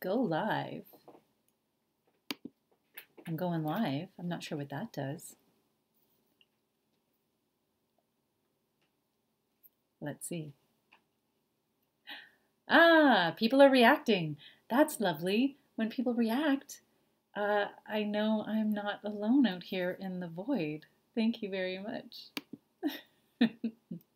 go live. I'm going live. I'm not sure what that does. Let's see. Ah, people are reacting. That's lovely. When people react, uh, I know I'm not alone out here in the void. Thank you very much.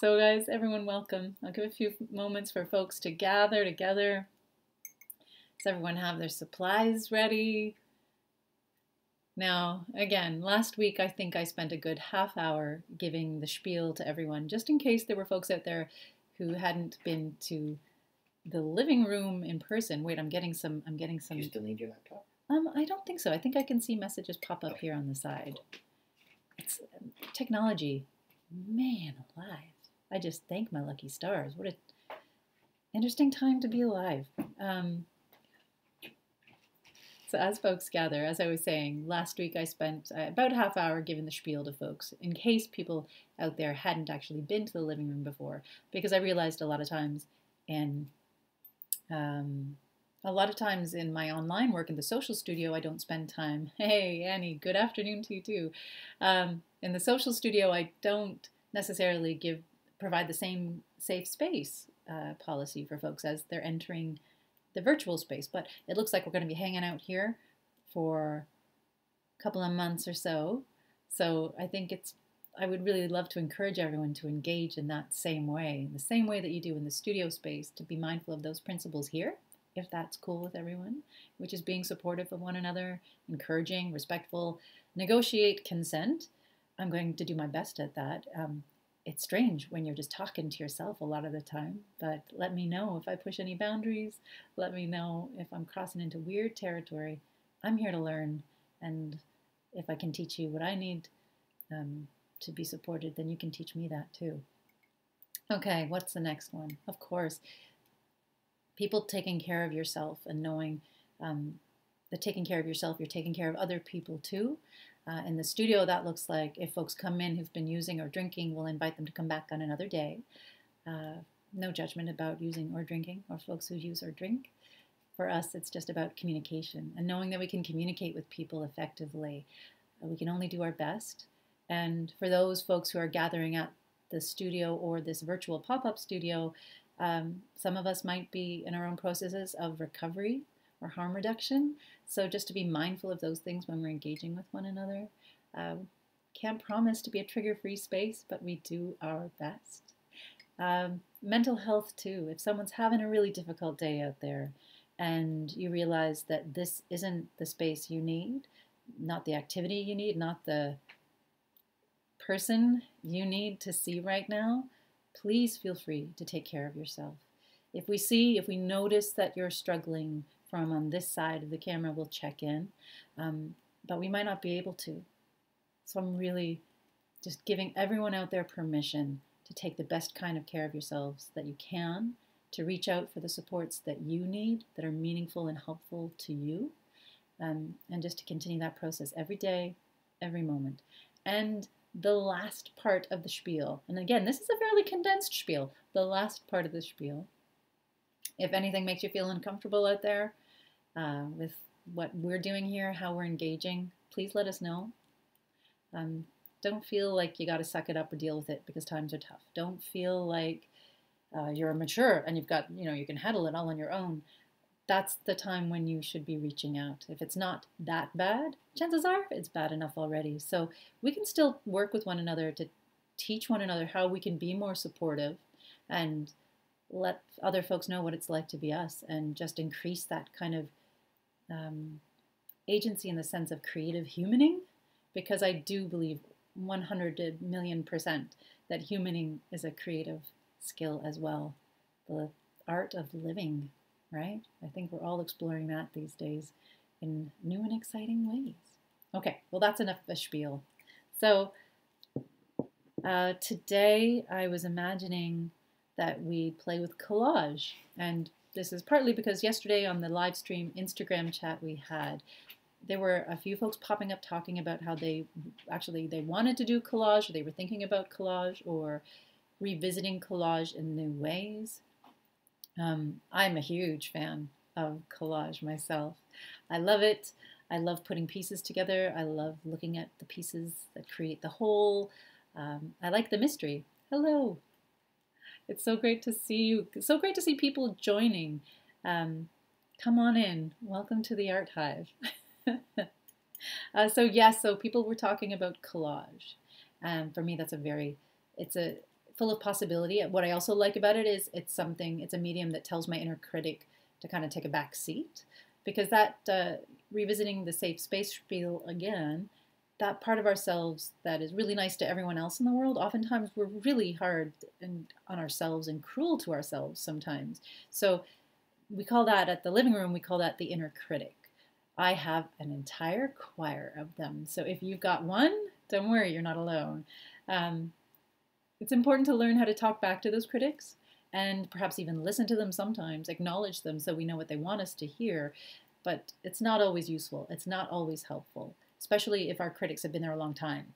so, guys, everyone, welcome. I'll give a few moments for folks to gather together. Does everyone have their supplies ready? Now, again, last week I think I spent a good half hour giving the spiel to everyone, just in case there were folks out there who hadn't been to the living room in person. Wait, I'm getting some. I'm getting some. Do you still need your laptop? Um, I don't think so. I think I can see messages pop up here on the side. It's um, technology, man alive. I just thank my lucky stars. What a interesting time to be alive. Um, so as folks gather, as I was saying, last week I spent uh, about a half hour giving the spiel to folks in case people out there hadn't actually been to the living room before, because I realized a lot of times in um, a lot of times in my online work in the social studio, I don't spend time. Hey, Annie, good afternoon to you too. Um, in the social studio, I don't necessarily give provide the same safe space uh, policy for folks as they're entering the virtual space, but it looks like we're going to be hanging out here for a couple of months or so. So I think it's, I would really love to encourage everyone to engage in that same way, the same way that you do in the studio space, to be mindful of those principles here, if that's cool with everyone, which is being supportive of one another, encouraging, respectful, negotiate consent. I'm going to do my best at that. Um, it's strange when you're just talking to yourself a lot of the time, but let me know if I push any boundaries. Let me know if I'm crossing into weird territory. I'm here to learn, and if I can teach you what I need um, to be supported, then you can teach me that too. Okay, what's the next one? Of course, people taking care of yourself and knowing um, that taking care of yourself, you're taking care of other people too. Uh, in the studio, that looks like if folks come in who've been using or drinking, we'll invite them to come back on another day. Uh, no judgment about using or drinking, or folks who use or drink. For us, it's just about communication and knowing that we can communicate with people effectively. Uh, we can only do our best. And for those folks who are gathering at the studio or this virtual pop up studio, um, some of us might be in our own processes of recovery or harm reduction. So just to be mindful of those things when we're engaging with one another. Um, can't promise to be a trigger free space, but we do our best. Um, mental health, too. If someone's having a really difficult day out there and you realize that this isn't the space you need, not the activity you need, not the person you need to see right now, please feel free to take care of yourself. If we see, if we notice that you're struggling from on this side of the camera will check in, um, but we might not be able to. So I'm really just giving everyone out there permission to take the best kind of care of yourselves that you can, to reach out for the supports that you need that are meaningful and helpful to you, um, and just to continue that process every day, every moment. And the last part of the spiel, and again, this is a fairly condensed spiel, the last part of the spiel. If anything makes you feel uncomfortable out there, uh, with what we're doing here, how we're engaging, please let us know. Um, don't feel like you got to suck it up or deal with it because times are tough. Don't feel like uh, you're mature and you've got, you know, you can handle it all on your own. That's the time when you should be reaching out. If it's not that bad, chances are it's bad enough already. So we can still work with one another to teach one another how we can be more supportive and let other folks know what it's like to be us and just increase that kind of um, agency in the sense of creative humaning, because I do believe 100 million percent that humaning is a creative skill as well. The art of living, right? I think we're all exploring that these days in new and exciting ways. Okay, well, that's enough of a spiel. So, uh, today I was imagining that we play with collage and this is partly because yesterday on the live stream Instagram chat we had, there were a few folks popping up talking about how they actually they wanted to do collage, or they were thinking about collage, or revisiting collage in new ways. Um, I'm a huge fan of collage myself. I love it. I love putting pieces together. I love looking at the pieces that create the whole. Um, I like the mystery. Hello. It's so great to see you. so great to see people joining. Um, come on in. Welcome to the Art Hive. uh, so yes, so people were talking about collage. Um, for me, that's a very, it's a full of possibility. What I also like about it is it's something, it's a medium that tells my inner critic to kind of take a back seat because that uh, revisiting the safe space spiel again, that part of ourselves that is really nice to everyone else in the world, oftentimes we're really hard and on ourselves and cruel to ourselves sometimes. So we call that at the living room, we call that the inner critic. I have an entire choir of them. So if you've got one, don't worry, you're not alone. Um, it's important to learn how to talk back to those critics and perhaps even listen to them sometimes, acknowledge them so we know what they want us to hear. But it's not always useful, it's not always helpful, especially if our critics have been there a long time.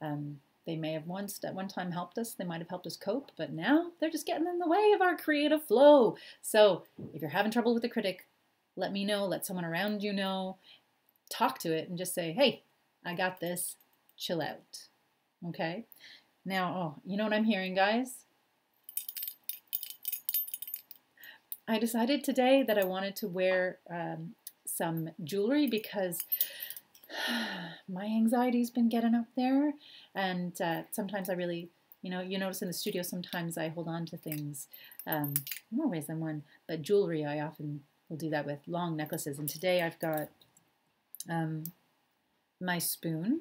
Um, they may have once at one time helped us, they might have helped us cope, but now they're just getting in the way of our creative flow. So if you're having trouble with a critic, let me know, let someone around you know, talk to it and just say, hey, I got this, chill out. Okay? Now, oh, you know what I'm hearing, guys? I decided today that I wanted to wear um, some jewelry because my anxiety's been getting up there, and uh, sometimes I really, you know, you notice in the studio sometimes I hold on to things um, more ways than one, but jewelry I often will do that with long necklaces. And today I've got um, my spoon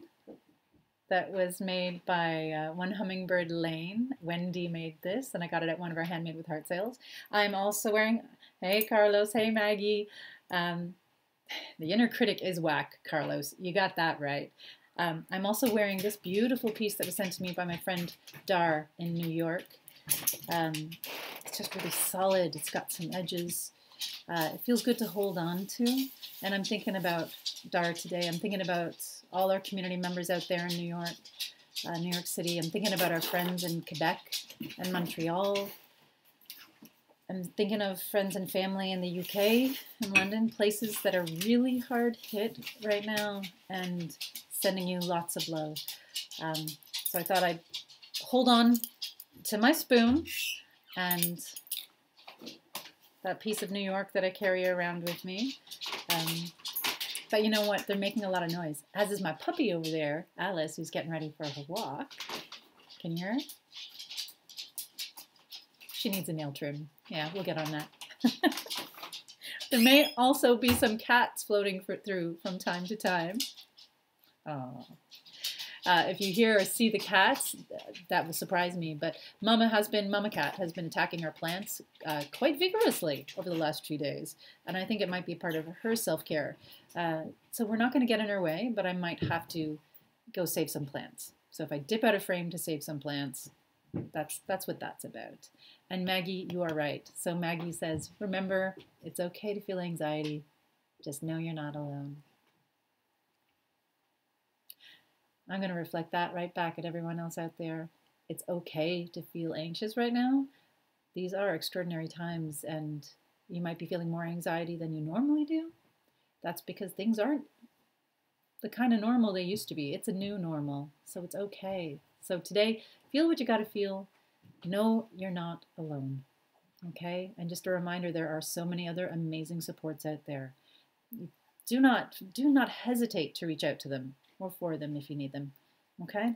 that was made by uh, One Hummingbird Lane. Wendy made this, and I got it at one of our Handmade with Heart sales. I'm also wearing, hey Carlos, hey Maggie. Um, the inner critic is whack, Carlos. You got that right. Um, I'm also wearing this beautiful piece that was sent to me by my friend Dar in New York. Um, it's just really solid. It's got some edges. Uh, it feels good to hold on to. And I'm thinking about Dar today. I'm thinking about all our community members out there in New York, uh, New York City. I'm thinking about our friends in Quebec and Montreal. I'm thinking of friends and family in the UK and London, places that are really hard hit right now, and sending you lots of love. Um, so I thought I'd hold on to my spoon and that piece of New York that I carry around with me. Um, but you know what? They're making a lot of noise, as is my puppy over there, Alice, who's getting ready for her walk. Can you hear her? She needs a nail trim. Yeah, we'll get on that. there may also be some cats floating for, through from time to time. Oh. Uh, if you hear or see the cats, that will surprise me. But Mama has been, Mama Cat has been attacking our plants uh, quite vigorously over the last few days. And I think it might be part of her self-care. Uh, so we're not going to get in her way, but I might have to go save some plants. So if I dip out of frame to save some plants, that's, that's what that's about. And Maggie, you are right. So Maggie says, remember, it's okay to feel anxiety. Just know you're not alone. I'm going to reflect that right back at everyone else out there. It's okay to feel anxious right now. These are extraordinary times, and you might be feeling more anxiety than you normally do. That's because things aren't the kind of normal they used to be. It's a new normal, so it's okay. So today, feel what you got to feel. Know you're not alone. Okay? And just a reminder there are so many other amazing supports out there. Do not do not hesitate to reach out to them or for them if you need them. Okay?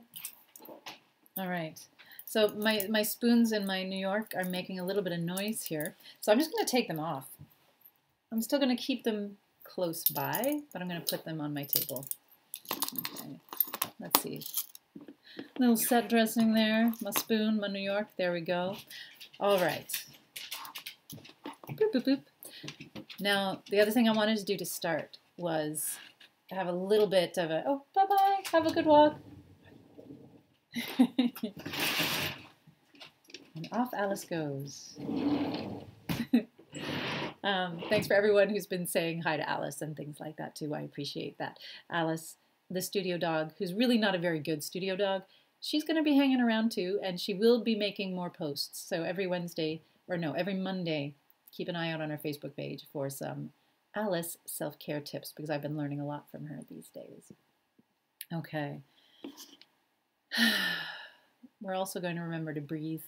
All right. So my, my spoons in my New York are making a little bit of noise here. So I'm just going to take them off. I'm still going to keep them close by, but I'm going to put them on my table. Okay. Let's see. Little set dressing there. My spoon, my New York. There we go. All right. Boop, boop, boop. Now, the other thing I wanted to do to start was have a little bit of a, oh, bye-bye, have a good walk. and off Alice goes. um, thanks for everyone who's been saying hi to Alice and things like that too. I appreciate that. Alice, the studio dog, who's really not a very good studio dog, she's going to be hanging around too, and she will be making more posts. So every Wednesday, or no, every Monday, keep an eye out on our Facebook page for some Alice self care tips because I've been learning a lot from her these days. Okay. We're also going to remember to breathe.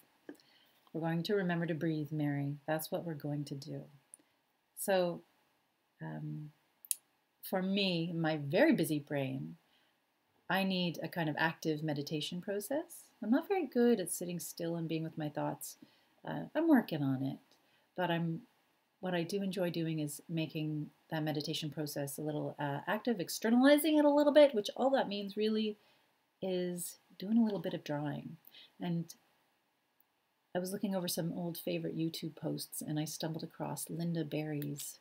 We're going to remember to breathe, Mary. That's what we're going to do. So, um, for me, my very busy brain, I need a kind of active meditation process. I'm not very good at sitting still and being with my thoughts. Uh, I'm working on it, but I'm what I do enjoy doing is making that meditation process a little uh, active, externalizing it a little bit, which all that means really is doing a little bit of drawing. And I was looking over some old favorite YouTube posts and I stumbled across Lynda Barry's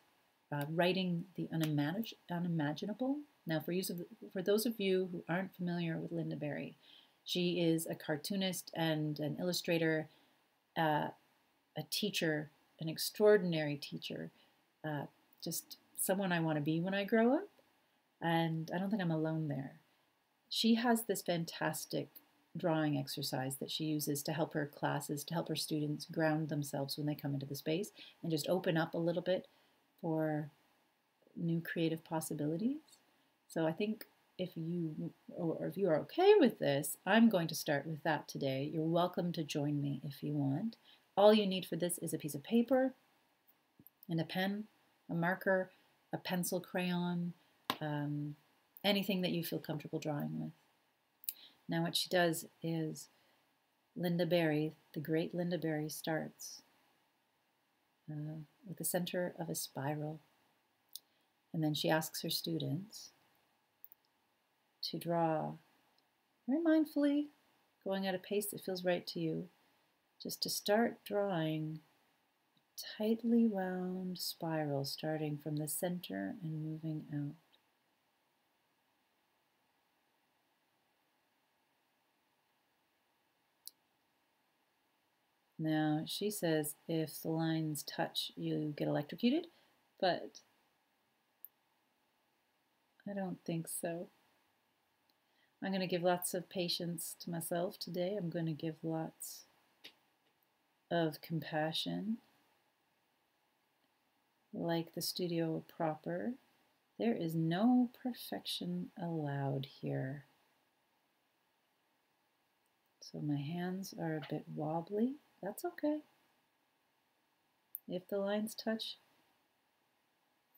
uh, Writing the Unimag- Unimaginable. Now, for, use of, for those of you who aren't familiar with Lynda Barry, she is a cartoonist and an illustrator, uh, a teacher, an extraordinary teacher, uh, just someone I want to be when I grow up. And I don't think I'm alone there. She has this fantastic drawing exercise that she uses to help her classes, to help her students ground themselves when they come into the space and just open up a little bit for new creative possibilities. So I think if you or if you are okay with this, I'm going to start with that today. You're welcome to join me if you want. All you need for this is a piece of paper and a pen, a marker, a pencil crayon, um, anything that you feel comfortable drawing with. Now, what she does is Lynda Barry, the great Lynda Barry starts uh, with the center of a spiral. And then she asks her students to draw very mindfully, going at a pace that feels right to you, just to start drawing a tightly wound spiral starting from the center and moving out. Now, she says if the lines touch, you get electrocuted, but I don't think so. I'm going to give lots of patience to myself today. I'm going to give lots of compassion. Like the studio proper, there is no perfection allowed here. So my hands are a bit wobbly. That's okay. If the lines touch,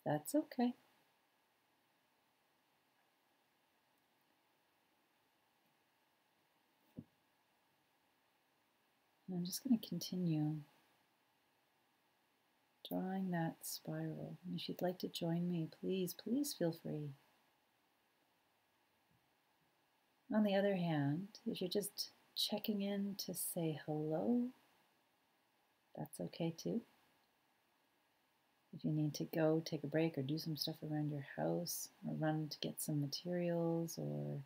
that's okay. I'm just going to continue drawing that spiral. And if you'd like to join me, please, please feel free. On the other hand, if you're just checking in to say hello, that's okay too. If you need to go take a break or do some stuff around your house or run to get some materials or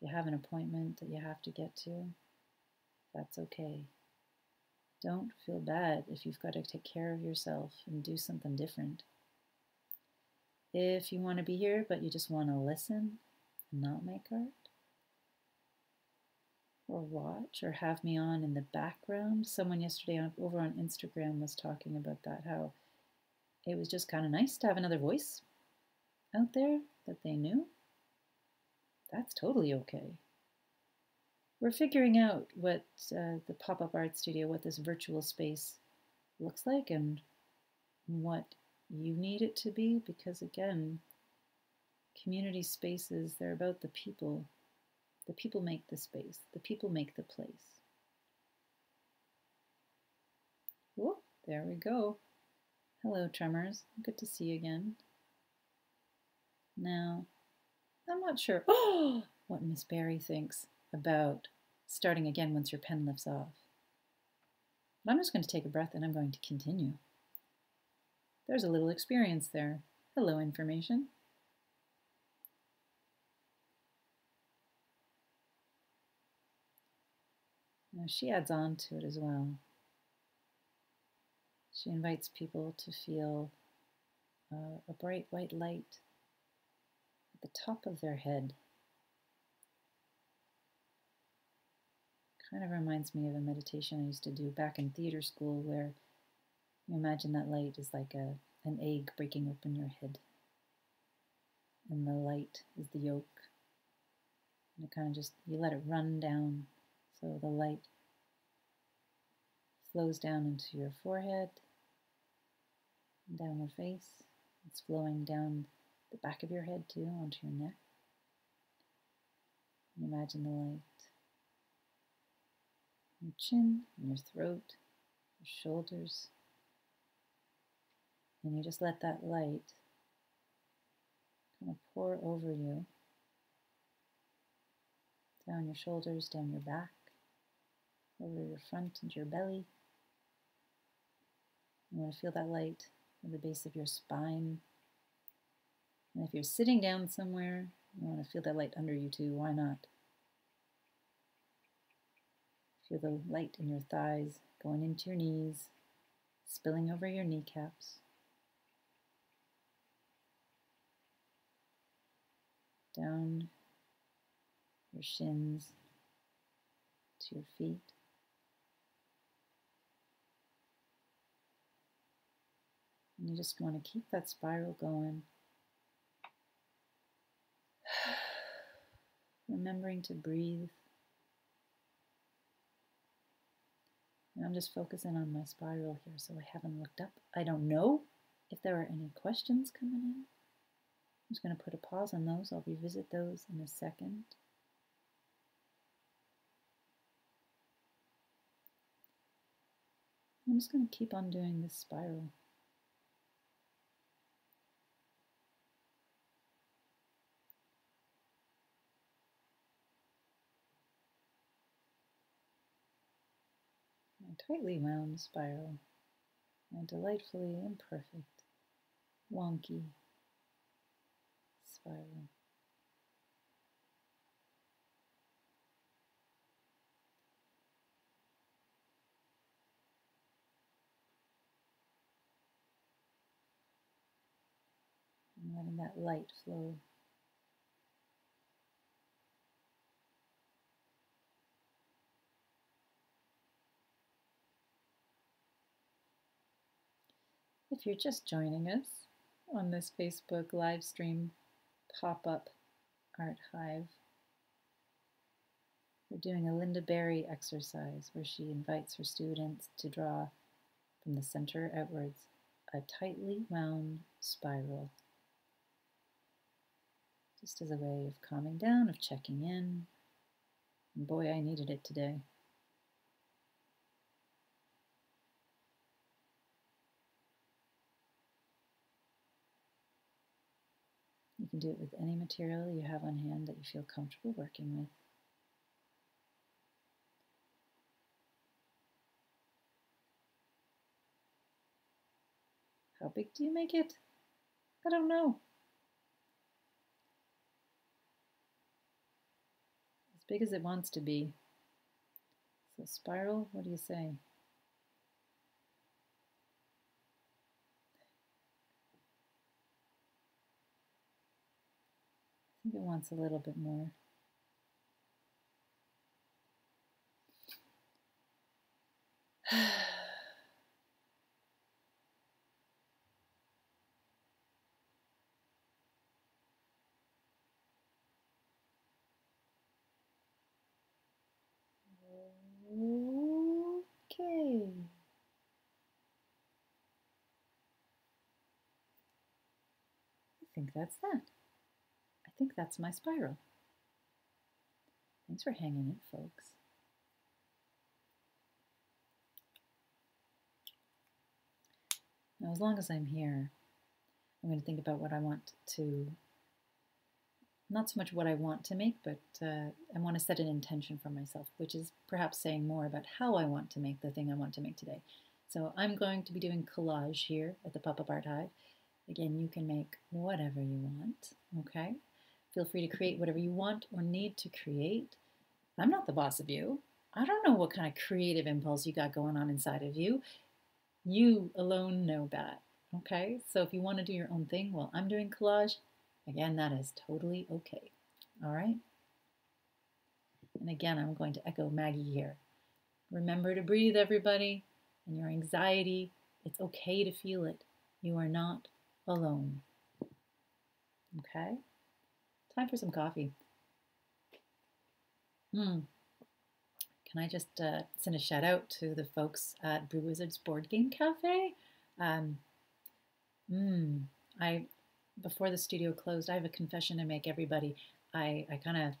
you have an appointment that you have to get to, that's okay. Don't feel bad if you've got to take care of yourself and do something different. If you want to be here but you just want to listen and not make art, or watch or have me on in the background. Someone yesterday on, over on Instagram was talking about that, how it was just kind of nice to have another voice out there that they knew. That's totally okay. We're figuring out what uh, the pop up art studio, what this virtual space looks like, and what you need it to be, because again, community spaces, they're about the people the people make the space. The people make the place. Oh, there we go. Hello, Tremors. Good to see you again. Now, I'm not sure oh, what Miss Barry thinks about starting again once your pen lifts off. But I'm just going to take a breath and I'm going to continue. There's a little experience there. Hello, information. Now she adds on to it as well. She invites people to feel uh, a bright white light at the top of their head. Kind of reminds me of a meditation I used to do back in theater school where You imagine that light is like a, an egg breaking open your head. And the light is the yolk. And it kind of just, you let it run down. So the light flows down into your forehead, down your face. It's flowing down the back of your head too, onto your neck. And imagine the light your chin, your throat, your shoulders. And you just let that light kind of pour over you, down your shoulders, down your back, over your front and your belly. You want to feel that light at the base of your spine. And if you're sitting down somewhere, you want to feel that light under you too. Why not? Feel the light in your thighs going into your knees, spilling over your kneecaps. Down your shins to your feet. And you just want to keep that spiral going. Remembering to breathe. I'm just focusing on my spiral here, so I haven't looked up. I don't know if there are any questions coming in. I'm just going to put a pause on those. I'll revisit those in a second. I'm just going to keep on doing this spiral. Tightly wound spiral, a delightfully imperfect, wonky spiral. And letting that light flow If you're just joining us on this Facebook live stream pop up art hive, we're doing a Lynda Barry exercise where she invites her students to draw from the center outwards a tightly wound spiral. Just as a way of calming down, of checking in. And boy, I needed it today. You can do it with any material you have on hand that you feel comfortable working with. How big do you make it? I don't know. As big as it wants to be. So spiral, what do you say? Think it wants a little bit more. okay. I think that's that think that's my spiral. Thanks for hanging in, folks. Now, as long as I'm here, I'm going to think about what I want to, not so much what I want to make, but uh, I want to set an intention for myself, which is perhaps saying more about how I want to make the thing I want to make today. So I'm going to be doing collage here at the Pop-Up Art Hive. Again, you can make whatever you want, okay? Feel free to create whatever you want or need to create. I'm not the boss of you. I don't know what kind of creative impulse you got going on inside of you. You alone know that. Okay? So if you want to do your own thing while I'm doing collage, again, that is totally okay. All right? And again, I'm going to echo Maggie here. Remember to breathe, everybody, and your anxiety It's okay to feel it. You are not alone. Okay? Time for some coffee. Hmm. Can I just uh, send a shout out to the folks at Brew Wizards Board Game Cafe? Um, mm, I before the studio closed, I have a confession to make everybody. I, I kind of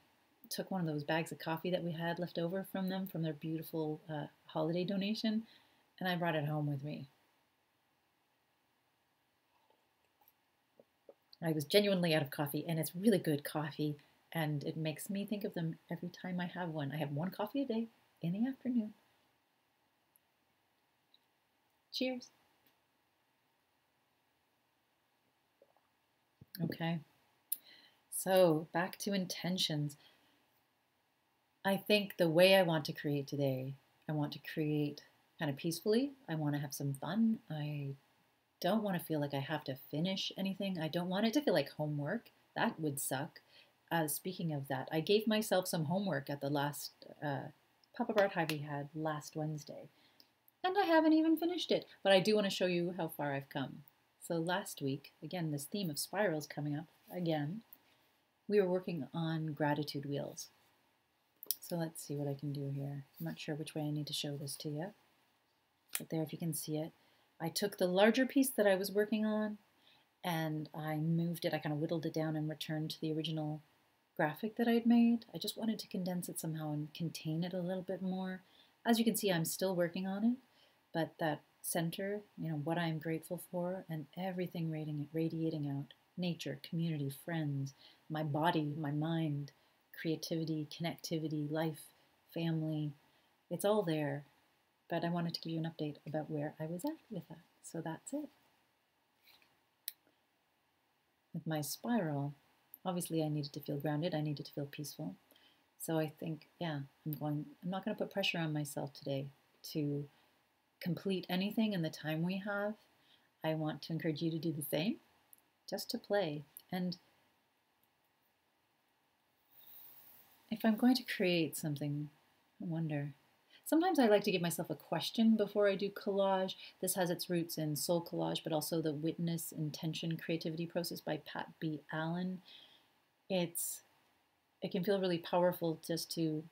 took one of those bags of coffee that we had left over from them from their beautiful uh, holiday donation, and I brought it home with me. I was genuinely out of coffee, and it's really good coffee, and it makes me think of them every time I have one. I have one coffee a day in the afternoon. Cheers. Okay. So back to intentions. I think the way I want to create today, I want to create kind of peacefully. I want to have some fun. I don't want to feel like I have to finish anything. I don't want it to feel like homework. That would suck. Uh, speaking of that, I gave myself some homework at the last uh, Pop Up Art Hive we had last Wednesday. And I haven't even finished it, but I do want to show you how far I've come. So last week, again, this theme of spirals coming up again, we were working on gratitude wheels. So let's see what I can do here. I'm not sure which way I need to show this to you. But there, if you can see it, I took the larger piece that I was working on and I moved it, I kind of whittled it down and returned to the original graphic that I'd made. I just wanted to condense it somehow and contain it a little bit more. As you can see, I'm still working on it, but that center, you know, what I'm grateful for, and everything radiating, radiating out nature, community, friends, my body, my mind, creativity, connectivity, life, family. It's all there. But I wanted to give you an update about where I was at with that. So that's it. With my spiral, obviously I needed to feel grounded, I needed to feel peaceful. So I think, yeah, I'm going, I'm not going to put pressure on myself today to complete anything in the time we have, I want to encourage you to do the same, just to play. And if I'm going to create something, I wonder. Sometimes I like to give myself a question before I do collage. This has its roots in soul collage, but also the witness intention creativity process by Pat B. Allen. It's it can feel really powerful just to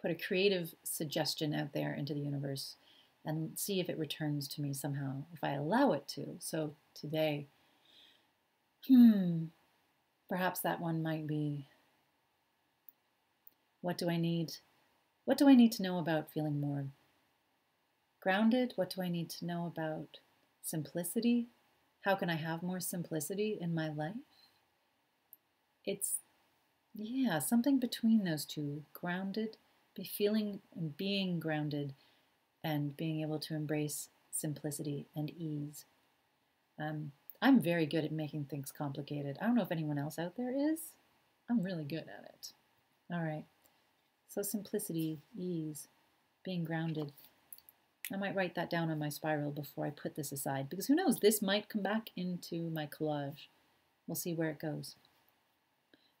put a creative suggestion out there into the universe and see if it returns to me somehow, if I allow it to. So today, hmm, perhaps that one might be what do I need? What do I need to know about feeling more grounded? What do I need to know about simplicity? How can I have more simplicity in my life? It's, yeah, something between those two grounded, be feeling and being grounded and being able to embrace simplicity and ease. Um, I'm very good at making things complicated. I don't know if anyone else out there is. I'm really good at it. All right. So simplicity, ease, being grounded. I might write that down on my spiral before I put this aside because who knows, this might come back into my collage. We'll see where it goes.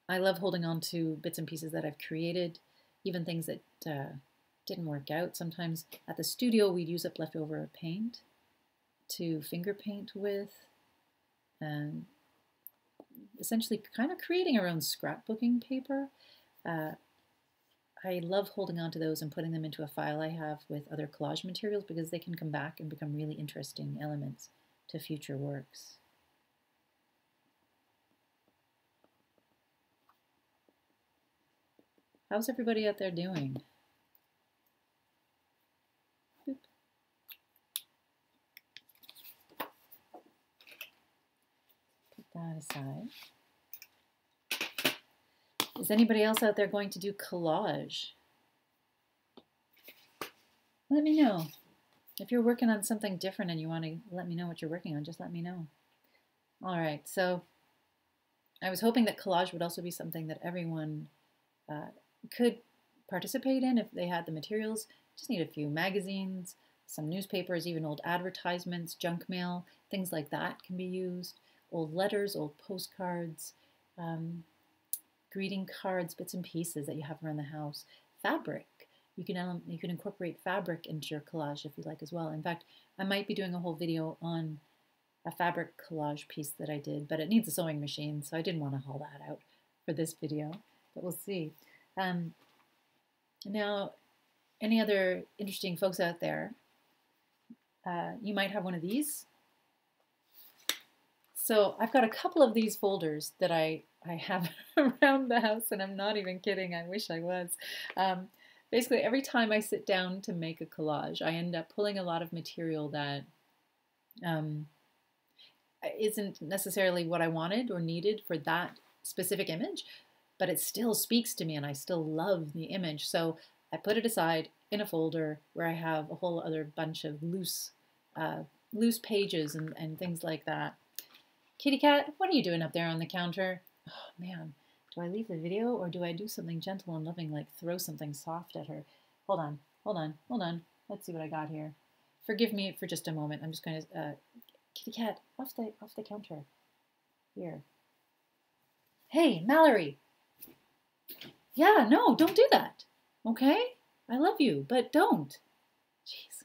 I love holding on to bits and pieces that I've created, even things that uh, didn't work out. Sometimes at the studio, we'd use up leftover paint to finger paint with, and essentially kind of creating our own scrapbooking paper. Uh, I love holding on to those and putting them into a file I have with other collage materials because they can come back and become really interesting elements to future works. How's everybody out there doing? Put that aside. Is anybody else out there going to do collage? Let me know. If you're working on something different and you want to let me know what you're working on, just let me know. All right, so I was hoping that collage would also be something that everyone uh, could participate in if they had the materials. Just need a few magazines, some newspapers, even old advertisements, junk mail, things like that can be used old letters, old postcards, um, greeting cards, bits and pieces that you have around the house, fabric, you can you can incorporate fabric into your collage if you like as well. In fact, I might be doing a whole video on a fabric collage piece that I did, but it needs a sewing machine, so I didn't want to haul that out for this video, but we'll see. Um, now, any other interesting folks out there, uh, you might have one of these. So I've got a couple of these folders that I, I have around the house, and I'm not even kidding, I wish I was. Um, basically, every time I sit down to make a collage, I end up pulling a lot of material that um, isn't necessarily what I wanted or needed for that specific image, but it still speaks to me and I still love the image. So I put it aside in a folder where I have a whole other bunch of loose, uh, loose pages and, and things like that. Kitty cat, what are you doing up there on the counter? Oh man, do I leave the video or do I do something gentle and loving like throw something soft at her? Hold on, hold on, hold on. Let's see what I got here. Forgive me for just a moment. I'm just going to, uh, kitty cat, off the, off the counter. Here. Hey, Mallory. Yeah, no, don't do that. Okay? I love you, but don't. Jeez.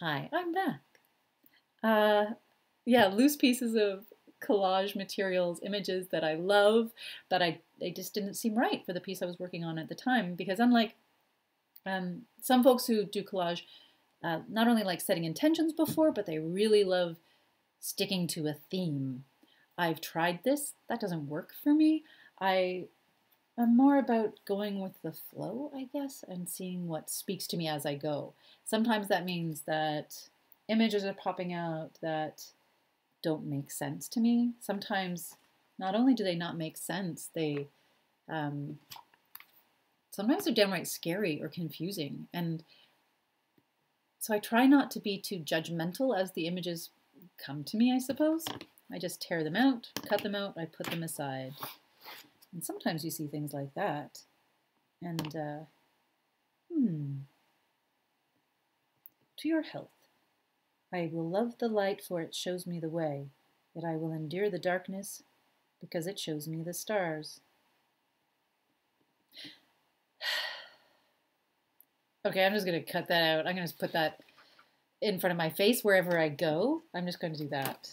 Hi, I'm back. Uh, yeah, loose pieces of collage materials, images that I love, but I they just didn't seem right for the piece I was working on at the time because unlike um, some folks who do collage, uh, not only like setting intentions before, but they really love sticking to a theme. I've tried this. That doesn't work for me. I I'm more about going with the flow, I guess, and seeing what speaks to me as I go. Sometimes that means that images are popping out that don't make sense to me. Sometimes, not only do they not make sense, they um, sometimes they're downright scary or confusing. And so I try not to be too judgmental as the images come to me, I suppose. I just tear them out, cut them out, I put them aside. And sometimes you see things like that. And, uh, hmm. To your health. I will love the light, for it shows me the way. Yet I will endure the darkness, because it shows me the stars. okay, I'm just going to cut that out. I'm going to put that in front of my face wherever I go. I'm just going to do that.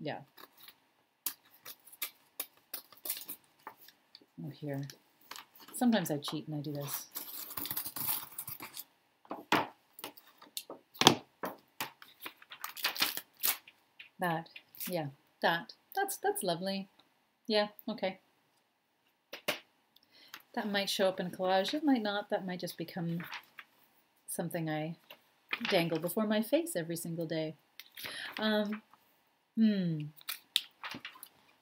Yeah. Oh, here. Sometimes I cheat and I do this. That, yeah, that. That's that's lovely. Yeah, okay. That might show up in collage. It might not. That might just become something I dangle before my face every single day. Um, hmm.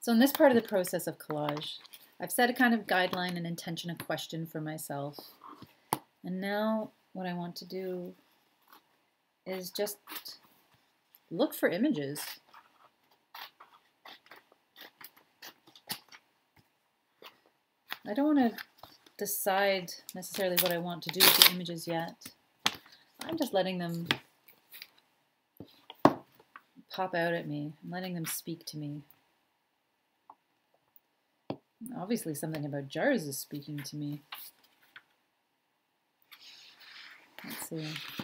So in this part of the process of collage, I've set a kind of guideline, an intention, a question for myself. And now what I want to do is just look for images. I don't want to decide necessarily what I want to do with the images yet. I'm just letting them pop out at me. I'm letting them speak to me. Obviously something about jars is speaking to me. Let's see.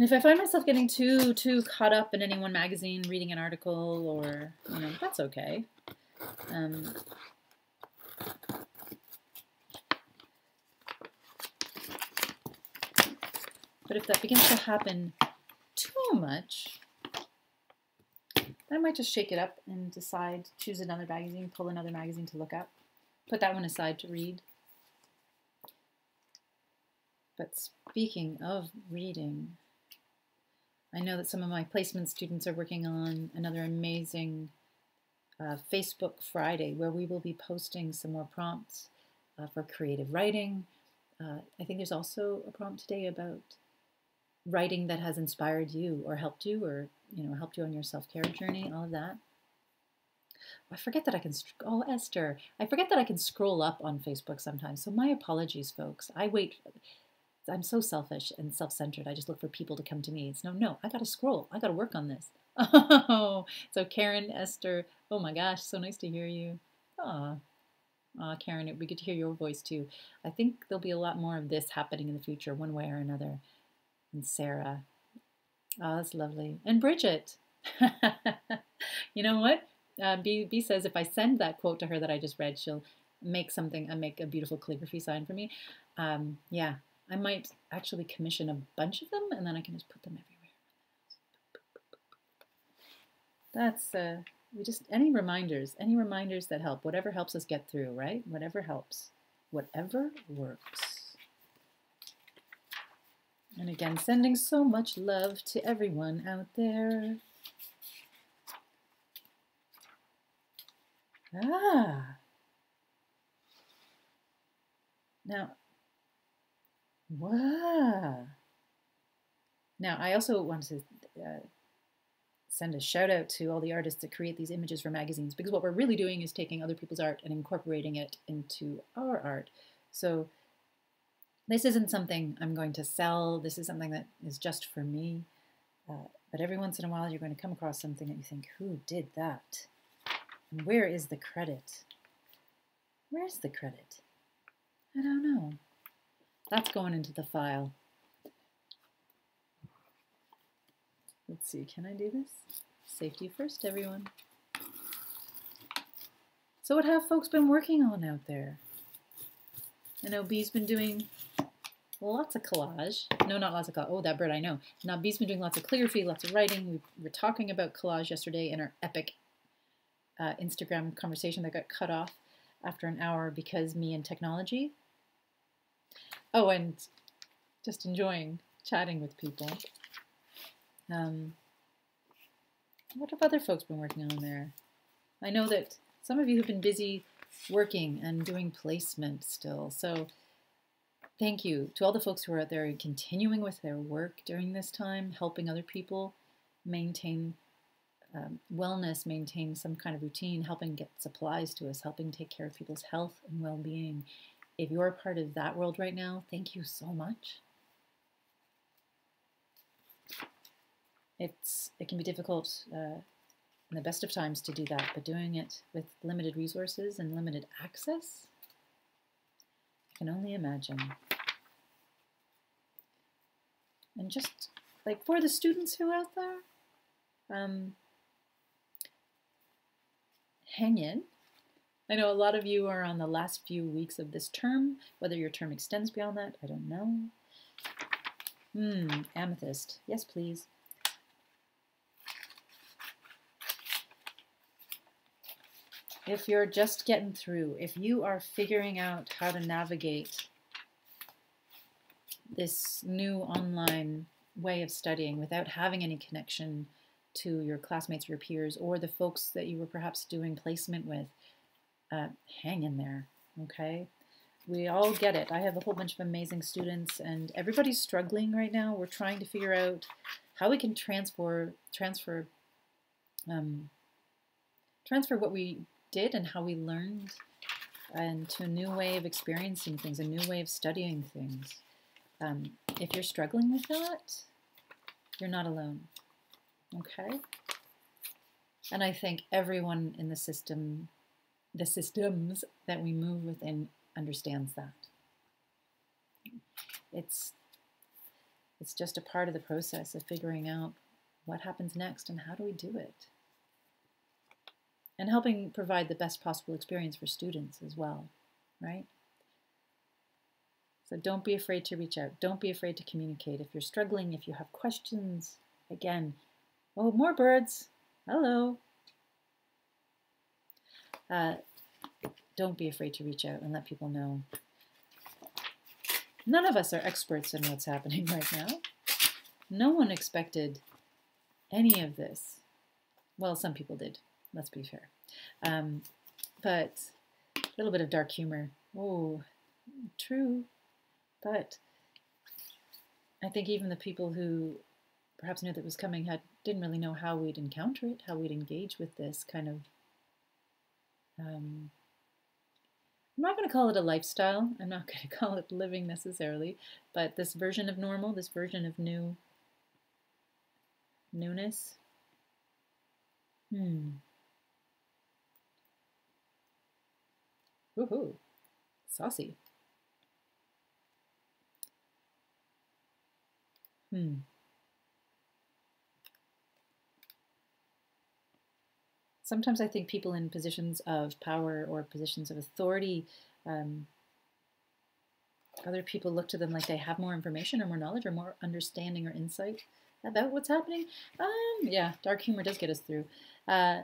And if I find myself getting too too caught up in any one magazine, reading an article, or you know, that's okay. Um, but if that begins to happen too much, I might just shake it up and decide, choose another magazine, pull another magazine to look up, put that one aside to read. But speaking of reading, I know that some of my placement students are working on another amazing uh, Facebook Friday where we will be posting some more prompts uh, for creative writing. Uh, I think there's also a prompt today about writing that has inspired you or helped you or you know helped you on your self-care journey all of that I forget that I can oh Esther I forget that I can scroll up on Facebook sometimes so my apologies folks I wait I'm so selfish and self-centered I just look for people to come to me it's no no I gotta scroll I gotta work on this Oh, so Karen, Esther, oh my gosh, so nice to hear you. Aw, Aw, Karen, it'd be good to hear your voice too. I think there'll be a lot more of this happening in the future, one way or another. And Sarah, oh, that's lovely. And Bridget, you know what? Uh, B, B says if I send that quote to her that I just read, she'll make something, uh, make a beautiful calligraphy sign for me. Um, yeah, I might actually commission a bunch of them and then I can just put them everywhere. That's uh, we just any reminders, any reminders that help, whatever helps us get through, right? Whatever helps, whatever works. And again, sending so much love to everyone out there. Ah. Now, wow. Now, I also want to uh, send a shout out to all the artists that create these images for magazines because what we're really doing is taking other people's art and incorporating it into our art. So this isn't something I'm going to sell. This is something that is just for me. Uh, but every once in a while, you're going to come across something that you think, who did that? And where is the credit? Where's the credit? I don't know. That's going into the file. Let's see, can I do this? Safety first, everyone. So what have folks been working on out there? I know Bee's been doing lots of collage. No, not lots of collage. Oh, that bird, I know. Now, Bee's been doing lots of calligraphy, lots of writing. We were talking about collage yesterday in our epic uh, Instagram conversation that got cut off after an hour because me and technology. Oh, and just enjoying chatting with people. Um, what have other folks been working on there? I know that some of you have been busy working and doing placement still. So thank you to all the folks who are out there continuing with their work during this time, helping other people maintain um, wellness, maintain some kind of routine, helping get supplies to us, helping take care of people's health and well-being. If you're a part of that world right now, thank you so much. it's it can be difficult uh, in the best of times to do that, but doing it with limited resources and limited access, I can only imagine. And just like for the students who are out there, um, hang in. I know a lot of you are on the last few weeks of this term. Whether your term extends beyond that, I don't know. Hmm, amethyst. Yes, please. if you're just getting through, if you are figuring out how to navigate this new online way of studying without having any connection to your classmates your peers or the folks that you were perhaps doing placement with, uh, hang in there, okay? We all get it. I have a whole bunch of amazing students and everybody's struggling right now. We're trying to figure out how we can transfer, transfer, um, transfer what we did and how we learned and to a new way of experiencing things, a new way of studying things. Um, if you're struggling with that, you're not alone. Okay? And I think everyone in the system, the systems that we move within, understands that. It's it's just a part of the process of figuring out what happens next and how do we do it and helping provide the best possible experience for students as well, right? So don't be afraid to reach out. Don't be afraid to communicate. If you're struggling, if you have questions, again, oh, more birds. Hello. Uh, don't be afraid to reach out and let people know. None of us are experts in what's happening right now. No one expected any of this. Well, some people did let's be fair. Um, but a little bit of dark humor. Oh, true. But I think even the people who perhaps knew that it was coming had didn't really know how we'd encounter it, how we'd engage with this kind of. Um, I'm not going to call it a lifestyle. I'm not going to call it living necessarily, but this version of normal, this version of new newness, Hmm. Woohoo. Saucy. Hmm. Sometimes I think people in positions of power or positions of authority, um, other people look to them like they have more information or more knowledge or more understanding or insight about what's happening. Um, yeah, dark humor does get us through. Uh,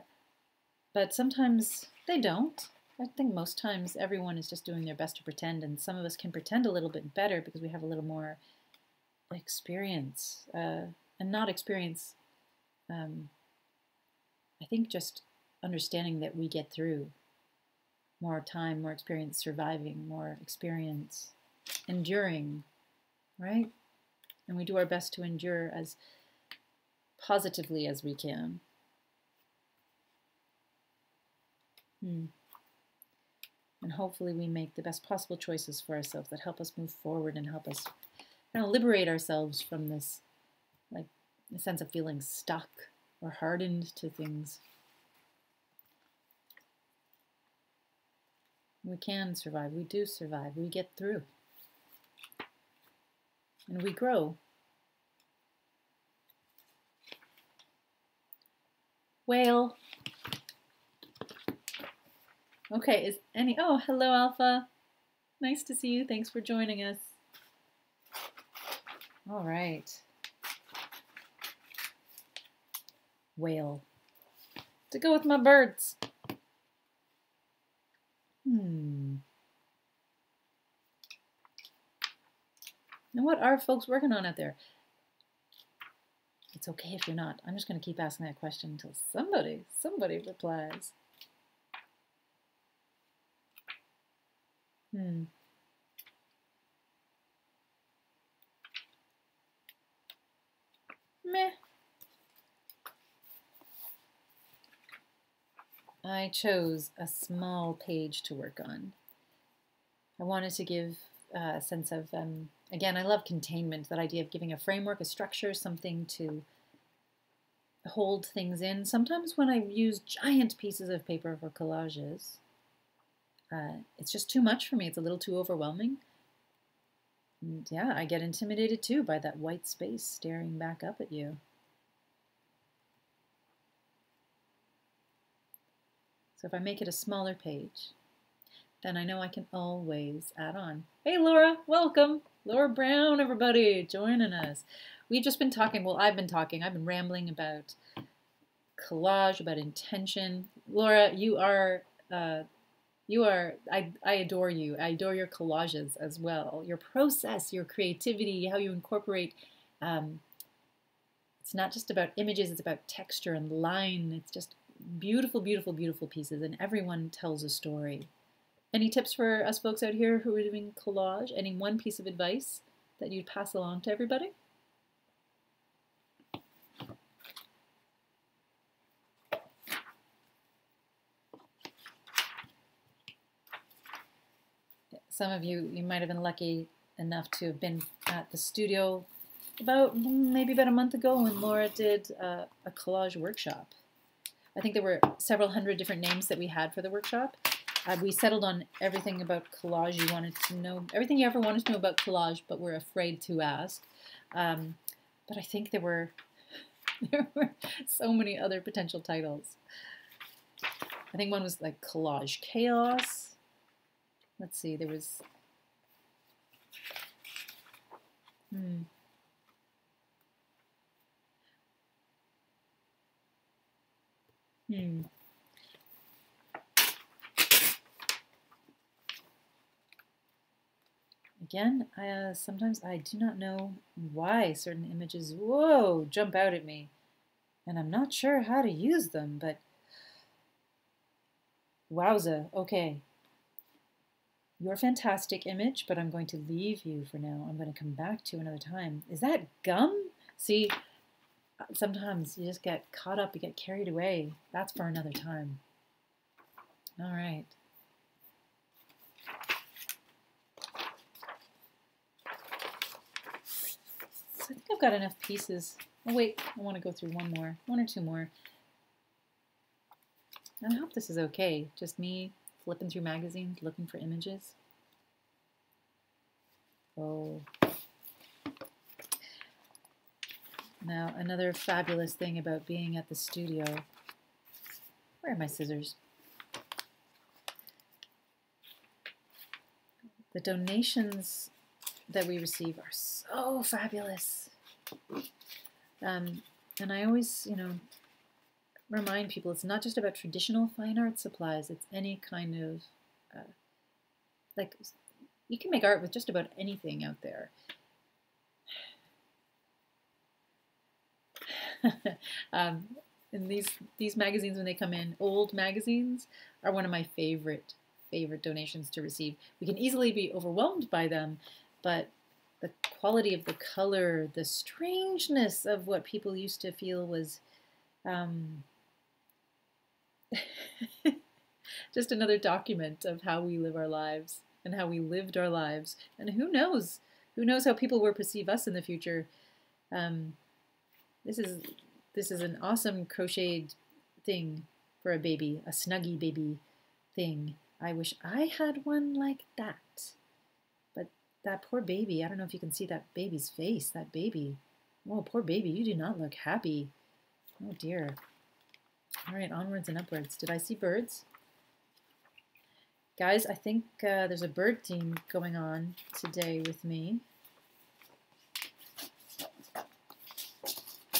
but sometimes they don't. I think most times everyone is just doing their best to pretend, and some of us can pretend a little bit better because we have a little more experience uh, and not experience. Um, I think just understanding that we get through more time, more experience surviving, more experience enduring, right? And we do our best to endure as positively as we can. Hmm. And hopefully we make the best possible choices for ourselves that help us move forward and help us kind of liberate ourselves from this like sense of feeling stuck or hardened to things. We can survive. We do survive. We get through. And we grow. Whale. Okay, is any, oh, hello Alpha. Nice to see you. Thanks for joining us. All right. Whale. To go with my birds. Hmm. Now, what are folks working on out there? It's okay if you're not. I'm just going to keep asking that question until somebody, somebody replies. Hmm. Meh. I chose a small page to work on. I wanted to give a sense of, um, again, I love containment, that idea of giving a framework, a structure, something to hold things in. Sometimes when I use giant pieces of paper for collages, uh, it's just too much for me. It's a little too overwhelming. And yeah, I get intimidated too by that white space staring back up at you. If I make it a smaller page, then I know I can always add on. Hey Laura, welcome. Laura Brown, everybody, joining us. We've just been talking, well, I've been talking, I've been rambling about collage, about intention. Laura, you are uh, you are, I, I adore you. I adore your collages as well. Your process, your creativity, how you incorporate. Um, it's not just about images, it's about texture and line. It's just beautiful, beautiful, beautiful pieces, and everyone tells a story. Any tips for us folks out here who are doing collage? Any one piece of advice that you'd pass along to everybody? Some of you, you might have been lucky enough to have been at the studio about maybe about a month ago when Laura did uh, a collage workshop. I think there were several hundred different names that we had for the workshop. Uh, we settled on everything about collage you wanted to know, everything you ever wanted to know about collage, but were afraid to ask. Um, but I think there were there were so many other potential titles. I think one was like collage chaos let's see, there was, hmm. Hmm. Again, I, uh, sometimes I do not know why certain images, whoa, jump out at me. And I'm not sure how to use them, but wowza, okay. You're a fantastic image, but I'm going to leave you for now. I'm going to come back to you another time. Is that gum? See, sometimes you just get caught up, you get carried away. That's for another time. All right. So I think I've got enough pieces. Oh, wait, I want to go through one more, one or two more. And I hope this is okay. Just me flipping through magazines looking for images. Oh. Now, another fabulous thing about being at the studio. Where are my scissors? The donations that we receive are so fabulous. Um, and I always, you know, remind people it's not just about traditional fine art supplies, it's any kind of, uh, like, you can make art with just about anything out there. um, and these these magazines when they come in, old magazines are one of my favorite favorite donations to receive. We can easily be overwhelmed by them, but the quality of the color, the strangeness of what people used to feel was um, just another document of how we live our lives and how we lived our lives. And who knows? Who knows how people will perceive us in the future? Um, this is this is an awesome crocheted thing for a baby, a snuggy baby thing. I wish I had one like that. But that poor baby, I don't know if you can see that baby's face, that baby. Oh, poor baby, you do not look happy. Oh dear. All right, onwards and upwards. Did I see birds? Guys, I think uh, there's a bird theme going on today with me.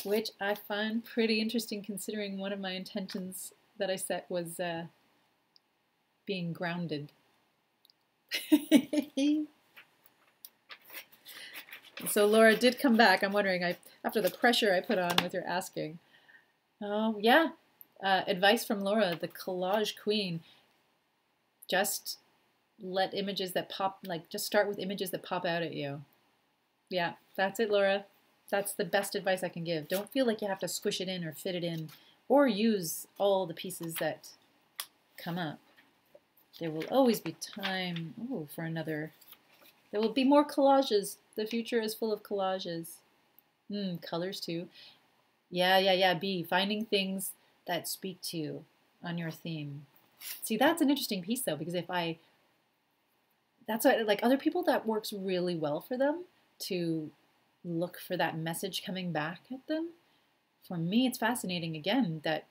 Which I find pretty interesting considering one of my intentions that I set was uh, being grounded. so Laura did come back. I'm wondering, I, after the pressure I put on with her asking. Oh, yeah. Uh, advice from Laura, the collage queen. Just let images that pop, like, just start with images that pop out at you. Yeah, that's it, Laura. That's the best advice I can give. Don't feel like you have to squish it in or fit it in or use all the pieces that come up. There will always be time ooh, for another. There will be more collages. The future is full of collages. Hmm, colors too. Yeah, yeah, yeah. B, finding things that speak to you on your theme. See, that's an interesting piece though, because if I, that's what, like other people that works really well for them to look for that message coming back at them. For me, it's fascinating again that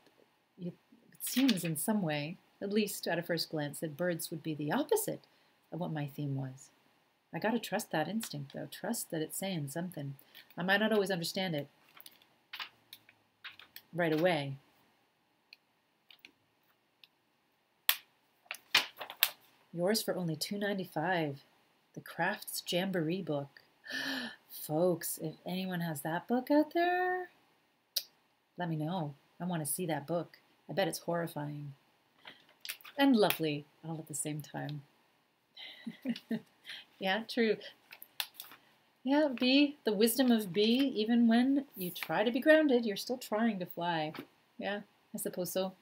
it seems in some way, at least at a first glance, that birds would be the opposite of what my theme was. I gotta trust that instinct though, trust that it's saying something. I might not always understand it right away. Yours for only $2.95. The Crafts Jamboree book. folks, if anyone has that book out there, let me know. I want to see that book. I bet it's horrifying and lovely all at the same time. yeah, true. Yeah, B, the wisdom of B, even when you try to be grounded, you're still trying to fly. Yeah, I suppose so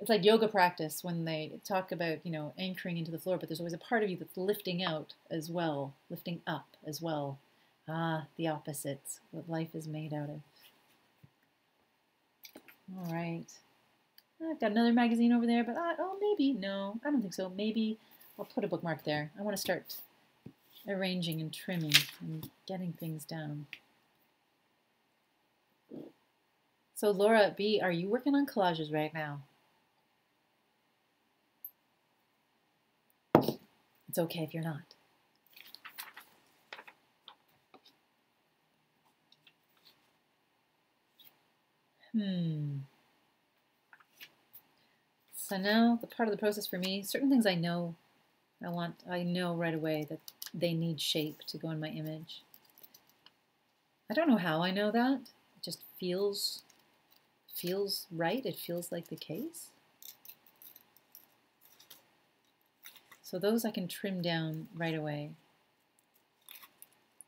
it's like yoga practice when they talk about you know anchoring into the floor but there's always a part of you that's lifting out as well lifting up as well. Ah the opposites what life is made out of. All right. I've got another magazine over there but I, oh maybe no i don't think so. Maybe i'll put a bookmark there. I want to start arranging and trimming and getting things down. So laura b are you working on collages right now It's okay if you're not. Hmm. So now the part of the process for me, certain things I know, I want, I know right away that they need shape to go in my image. I don't know how I know that. It just feels, feels right. It feels like the case. So those I can trim down right away.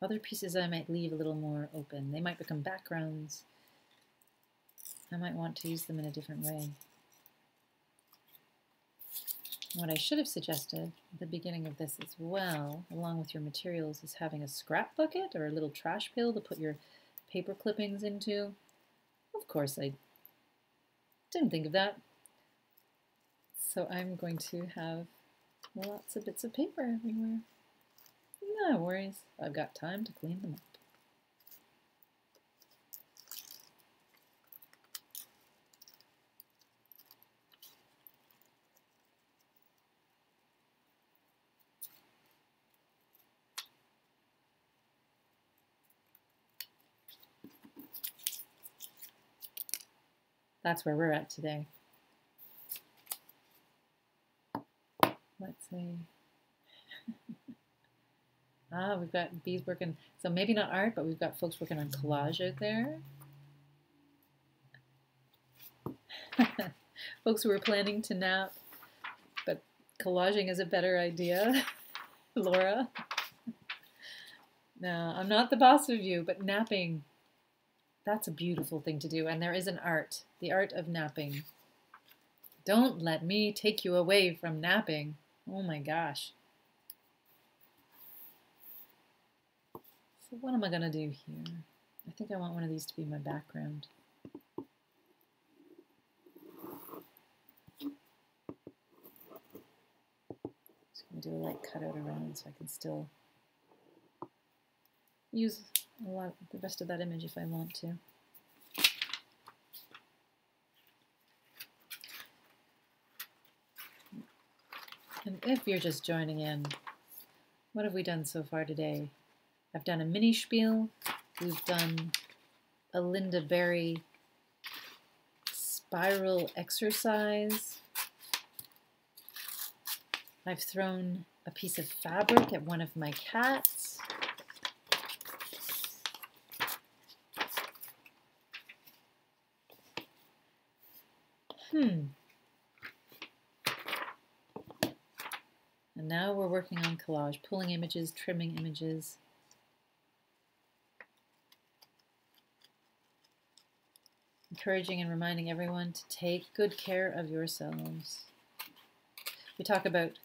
Other pieces I might leave a little more open. They might become backgrounds. I might want to use them in a different way. What I should have suggested at the beginning of this as well, along with your materials, is having a scrap bucket or a little trash pail to put your paper clippings into. Of course, I didn't think of that. So I'm going to have lots of bits of paper everywhere. No worries, I've got time to clean them up. That's where we're at today. Let's ah, we've got bees working, so maybe not art, but we've got folks working on collage out there. folks who are planning to nap, but collaging is a better idea. Laura. No, I'm not the boss of you, but napping that's a beautiful thing to do. And there is an art, the art of napping. Don't let me take you away from napping. Oh my gosh. So what am I going to do here? I think I want one of these to be my background. Just going to do a light cutout around so I can still use a lot the rest of that image if I want to. And if you're just joining in, what have we done so far today? I've done a mini spiel. We've done a Lynda Barry spiral exercise. I've thrown a piece of fabric at one of my cats. Hmm. Now we're working on collage, pulling images, trimming images. Encouraging and reminding everyone to take good care of yourselves. We talk about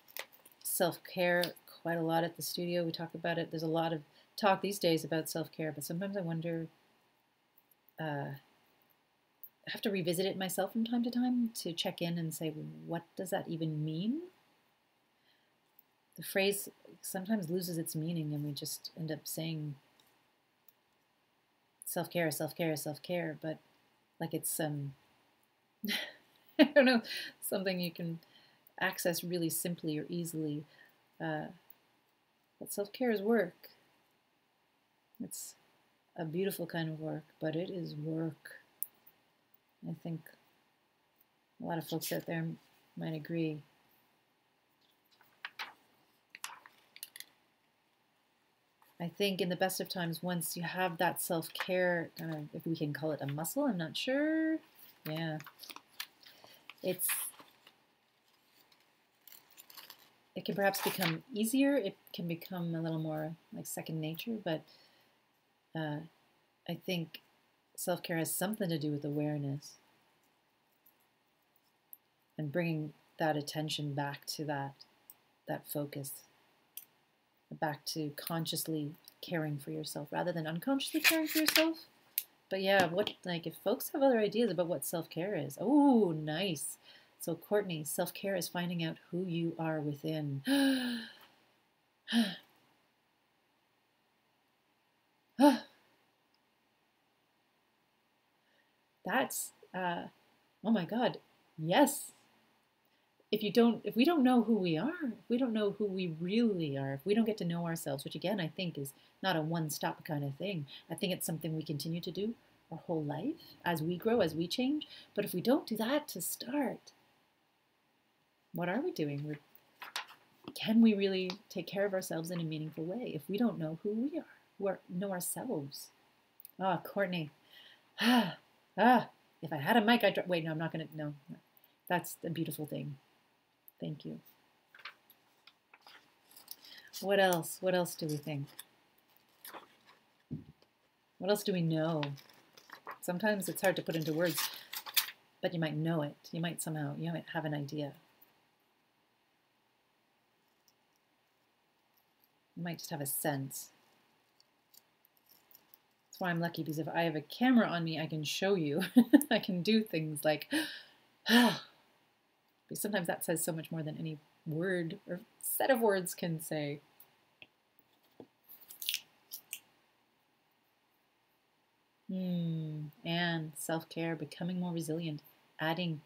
self-care quite a lot at the studio. We talk about it. There's a lot of talk these days about self-care, but sometimes I wonder uh, I have to revisit it myself from time to time to check in and say, what does that even mean? The phrase sometimes loses its meaning and we just end up saying self care, self care, self care, but like it's, um, I don't know, something you can access really simply or easily. Uh, but self care is work. It's a beautiful kind of work, but it is work. I think a lot of folks out there might agree. I think in the best of times, once you have that self-care, kind of, if we can call it a muscle, I'm not sure. Yeah. It's, it can perhaps become easier. It can become a little more like second nature, but uh, I think self-care has something to do with awareness and bringing that attention back to that that focus back to consciously caring for yourself rather than unconsciously caring for yourself. But yeah what like if folks have other ideas about what self-care is oh nice. So courtney self-care is finding out who you are within. That's uh, oh my god yes if you don't if we don't know who we are if we don't know who we really are if we don't get to know ourselves which again i think is not a one stop kind of thing i think it's something we continue to do our whole life as we grow as we change but if we don't do that to start what are we doing We're, can we really take care of ourselves in a meaningful way if we don't know who we are we know ourselves ah oh, courtney ah Ah, if I had a mic, I'd. Wait, no, I'm not going to. No, that's a beautiful thing. Thank you. What else? What else do we think? What else do we know? Sometimes it's hard to put into words, but you might know it. You might somehow, you might have an idea. You might just have a sense. That's why I'm lucky because if I have a camera on me, I can show you. I can do things like, ah, Sometimes that says so much more than any word or set of words can say. Hmm. And self care, becoming more resilient, adding.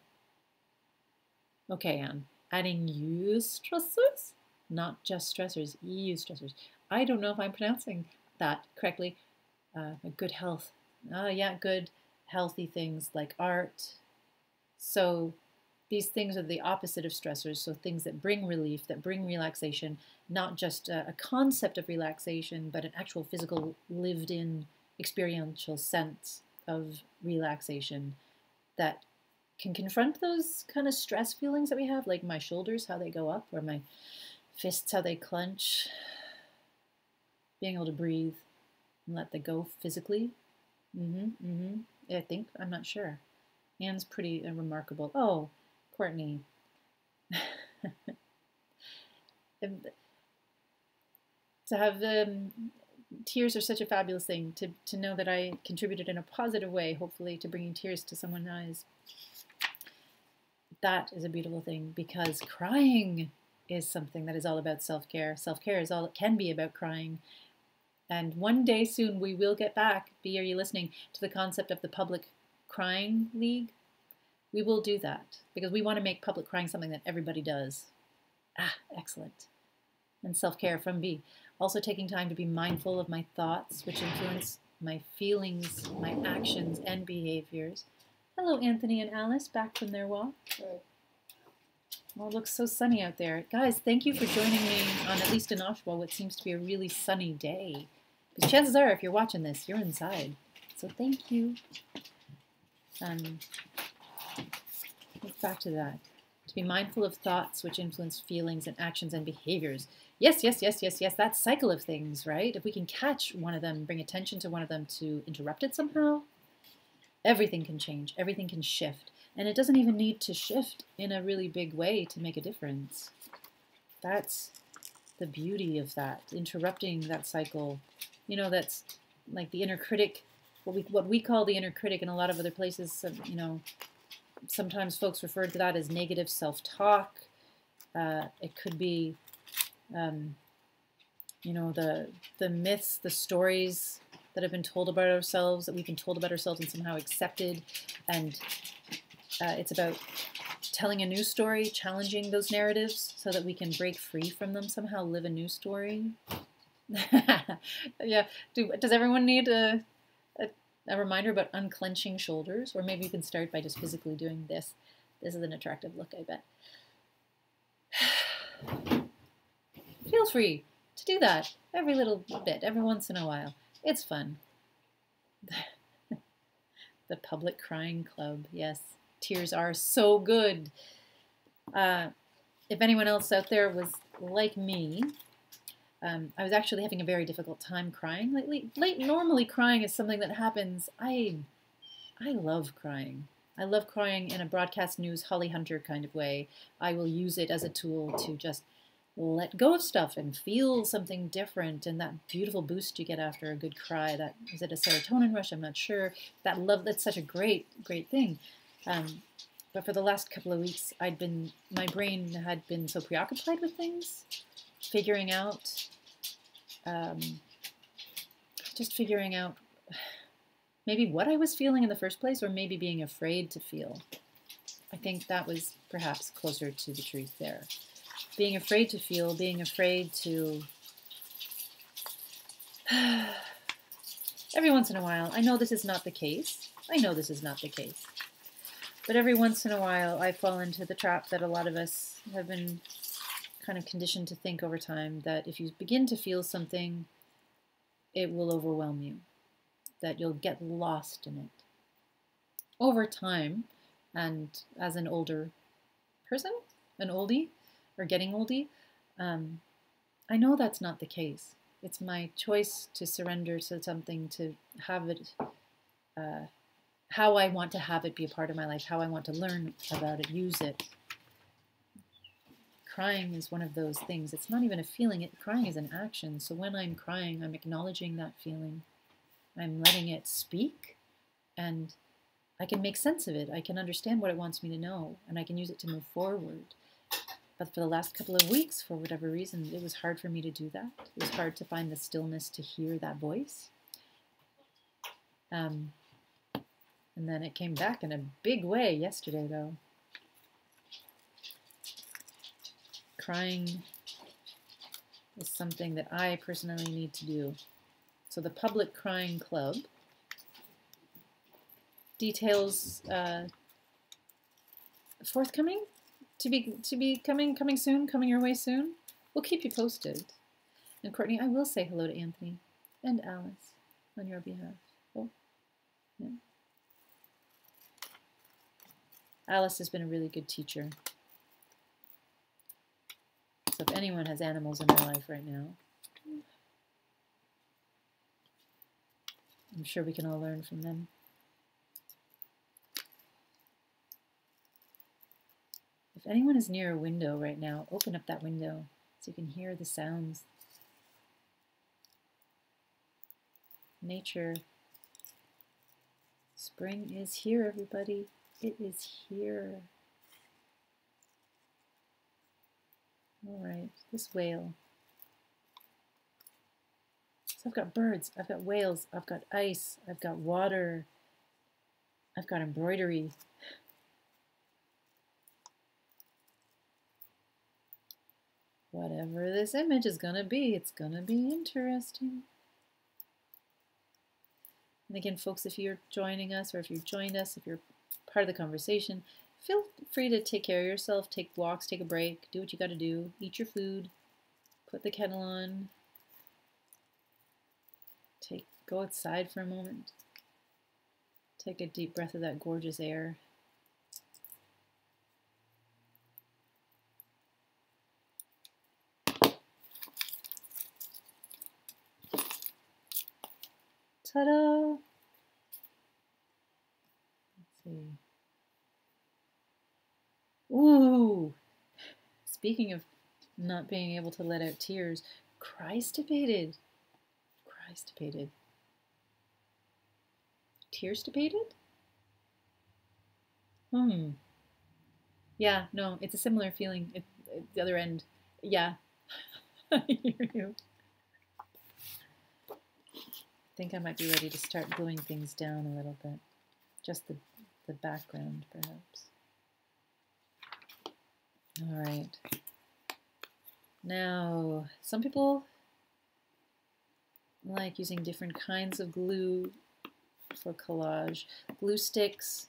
Okay, Anne. Adding you stressors, not just stressors, eustressors. I don't know if I'm pronouncing that correctly. Uh, good health. Uh, yeah, good, healthy things like art. So these things are the opposite of stressors. So things that bring relief, that bring relaxation, not just a, a concept of relaxation, but an actual physical, lived in, experiential sense of relaxation that can confront those kind of stress feelings that we have, like my shoulders, how they go up, or my fists, how they clench, being able to breathe and let that go physically. Mm-hmm, mm-hmm. I think, I'm not sure. Anne's pretty uh, remarkable. Oh, Courtney. to have um, tears are such a fabulous thing to, to know that I contributed in a positive way, hopefully, to bringing tears to someone's eyes. That is a beautiful thing because crying is something that is all about self care. Self care is all it can be about crying. And one day soon we will get back, B, are you listening, to the concept of the public crying league? We will do that because we want to make public crying something that everybody does. Ah, excellent. And self care from B. Also taking time to be mindful of my thoughts, which influence my feelings, my actions, and behaviors. Hello, Anthony and Alice, back from their walk. Oh, it looks so sunny out there. Guys, thank you for joining me on at least in Oshawa, what seems to be a really sunny day. Because chances are, if you're watching this, you're inside. So thank you. Um, back to that. To be mindful of thoughts which influence feelings and actions and behaviors. Yes, yes, yes, yes, yes. That cycle of things, right? If we can catch one of them, bring attention to one of them to interrupt it somehow, everything can change. Everything can shift. And it doesn't even need to shift in a really big way to make a difference. That's the beauty of that, interrupting that cycle. You know, that's like the inner critic, what we, what we call the inner critic in a lot of other places, you know, sometimes folks refer to that as negative self-talk. Uh, it could be, um, you know, the, the myths, the stories that have been told about ourselves, that we've been told about ourselves and somehow accepted and uh, it's about telling a new story, challenging those narratives so that we can break free from them somehow, live a new story. yeah. Do, does everyone need a, a, reminder about unclenching shoulders? Or maybe you can start by just physically doing this. This is an attractive look, I bet. Feel free to do that every little bit, every once in a while. It's fun. the Public Crying Club, yes tears are so good. Uh, if anyone else out there was like me, um, I was actually having a very difficult time crying lately. Late, normally crying is something that happens. I, I love crying. I love crying in a broadcast news Holly Hunter kind of way. I will use it as a tool to just let go of stuff and feel something different and that beautiful boost you get after a good cry that is it a serotonin rush i'm not sure that love that's such a great great thing um, but for the last couple of weeks, I'd been my brain had been so preoccupied with things, figuring out, um, just figuring out maybe what I was feeling in the first place, or maybe being afraid to feel. I think that was perhaps closer to the truth there. Being afraid to feel, being afraid to. Every once in a while, I know this is not the case. I know this is not the case. But every once in a while, I fall into the trap that a lot of us have been kind of conditioned to think over time that if you begin to feel something, it will overwhelm you, that you'll get lost in it. Over time, and as an older person, an oldie, or getting oldie, um, I know that's not the case. It's my choice to surrender to something, to have it uh, how I want to have it be a part of my life, how I want to learn about it, use it. Crying is one of those things. It's not even a feeling, it, crying is an action. So when I'm crying, I'm acknowledging that feeling. I'm letting it speak and I can make sense of it. I can understand what it wants me to know, and I can use it to move forward. But for the last couple of weeks, for whatever reason, it was hard for me to do that. It was hard to find the stillness to hear that voice. Um, and then it came back in a big way yesterday, though. Crying is something that I personally need to do. So the Public Crying Club details uh, forthcoming to be to be coming coming soon, coming your way soon. We'll keep you posted. And Courtney, I will say hello to Anthony and Alice on your behalf. Oh, yeah. Alice has been a really good teacher. So if anyone has animals in their life right now, I'm sure we can all learn from them. If anyone is near a window right now, open up that window so you can hear the sounds. Nature. Spring is here, everybody. It is here. All right, this whale. So I've got birds, I've got whales, I've got ice, I've got water, I've got embroidery. Whatever this image is going to be, it's going to be interesting. And again, folks, if you're joining us or if you've joined us, if you're part of the conversation, feel free to take care of yourself, take walks, take a break, do what you got to do, eat your food, put the kettle on, take go outside for a moment, take a deep breath of that gorgeous air. Ta-da! Let's see. Ooh! Speaking of not being able to let out tears, Christipated. Christipated. Tearstipated? Hmm. Yeah, no, it's a similar feeling. It, the other end. Yeah. I hear you think I might be ready to start gluing things down a little bit. Just the, the background, perhaps. All right. Now, some people like using different kinds of glue for collage. Glue sticks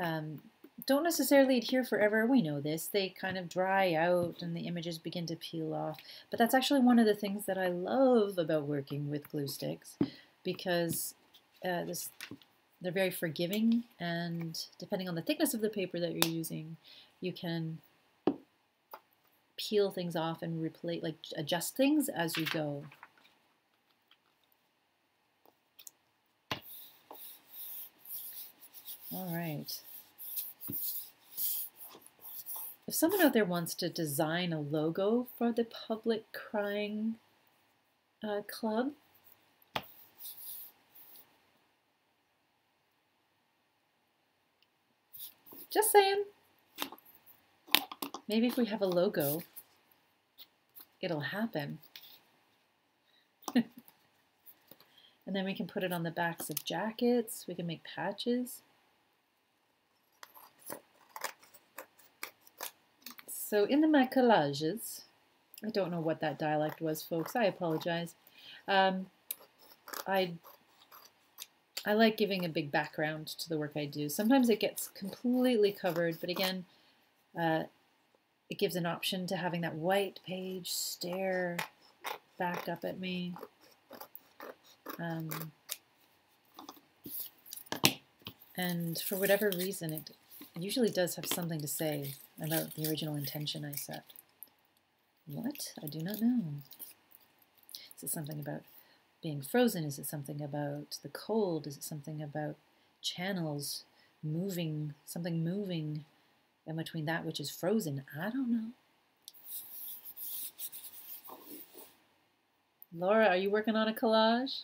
um, don't necessarily adhere forever. We know this. They kind of dry out and the images begin to peel off. But that's actually one of the things that I love about working with glue sticks because uh, this, they're very forgiving and depending on the thickness of the paper that you're using, you can peel things off and replace, like adjust things as you go. All right. If someone out there wants to design a logo for the Public Crying uh, Club, just saying. Maybe if we have a logo, it'll happen. and then we can put it on the backs of jackets. We can make patches. So in the, my collages, I don't know what that dialect was, folks. I apologize. Um, I I like giving a big background to the work I do. Sometimes it gets completely covered, but again, uh, it gives an option to having that white page stare back up at me. Um, and for whatever reason, it usually does have something to say about the original intention I set. What? I do not know. Is it something about being frozen? Is it something about the cold? Is it something about channels moving, something moving in between that which is frozen? I don't know. Laura, are you working on a collage?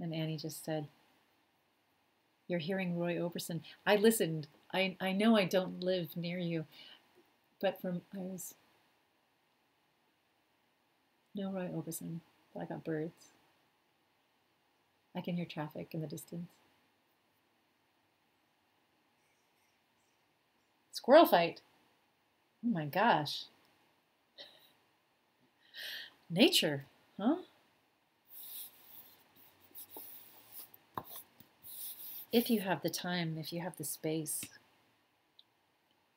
And Annie just said, You're hearing Roy Orbison. I listened. I, I know I don't live near you, but from I was no Roy Orbison, but I got birds. I can hear traffic in the distance. Squirrel fight. Oh my gosh. Nature, huh? If you have the time, if you have the space,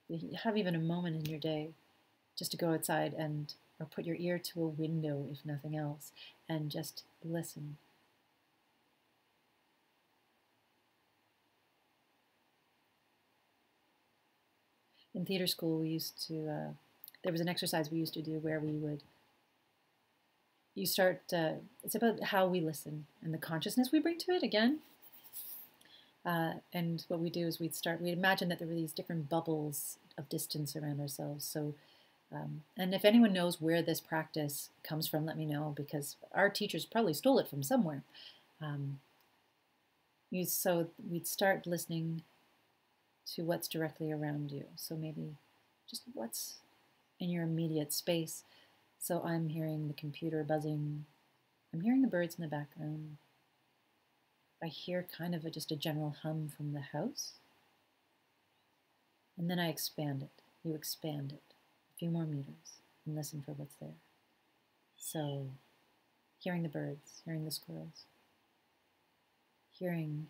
you have even a moment in your day just to go outside and or put your ear to a window if nothing else and just listen in theater school, we used to, uh, there was an exercise we used to do where we would, you start, uh, it's about how we listen and the consciousness we bring to it again. Uh, and what we do is we'd start, we'd imagine that there were these different bubbles of distance around ourselves. So, um, and if anyone knows where this practice comes from, let me know because our teachers probably stole it from somewhere. Um, you, so we'd start listening to what's directly around you. So maybe just what's in your immediate space. So I'm hearing the computer buzzing. I'm hearing the birds in the background. I hear kind of a, just a general hum from the house. And then I expand it. You expand it few more meters and listen for what's there. So, hearing the birds, hearing the squirrels, hearing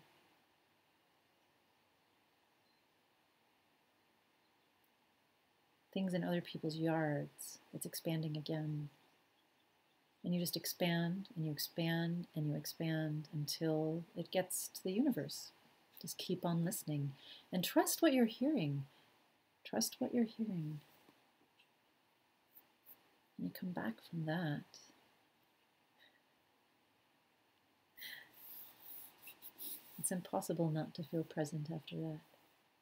things in other people's yards. It's expanding again. And you just expand and you expand and you expand until it gets to the universe. Just keep on listening and trust what you're hearing. Trust what you're hearing. You come back from that. It's impossible not to feel present after that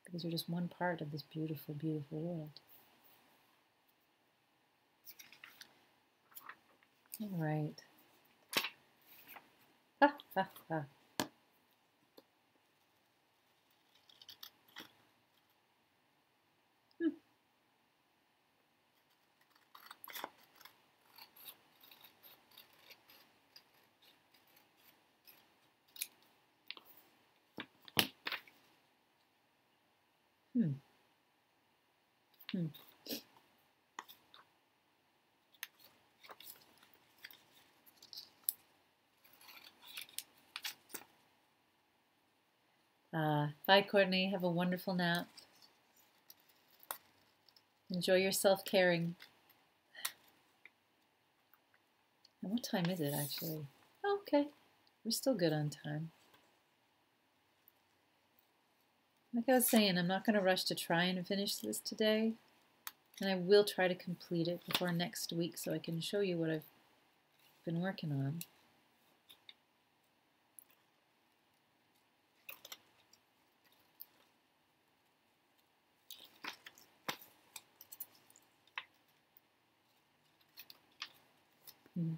because you're just one part of this beautiful, beautiful world. All right. Ha, ha, ha. Hmm. Hmm. Hmm. Uh, bye, Courtney. Have a wonderful nap. Enjoy your self caring. And what time is it actually? Oh, okay, we're still good on time. Like I was saying, I'm not going to rush to try and finish this today. And I will try to complete it before next week so I can show you what I've been working on. Mm.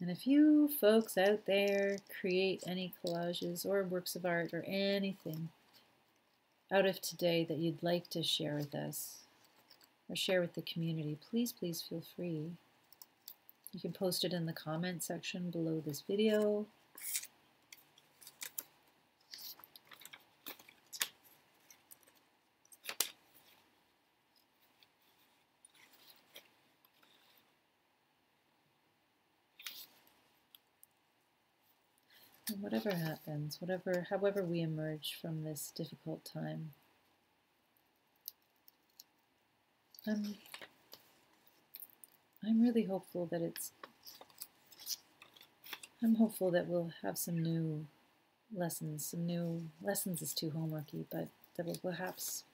And if you folks out there create any collages or works of art or anything out of today that you'd like to share with us or share with the community, please, please feel free. You can post it in the comment section below this video. Whatever happens, whatever, however we emerge from this difficult time, I'm, I'm really hopeful that it's, I'm hopeful that we'll have some new lessons, some new, lessons is too homeworky, but that we'll perhaps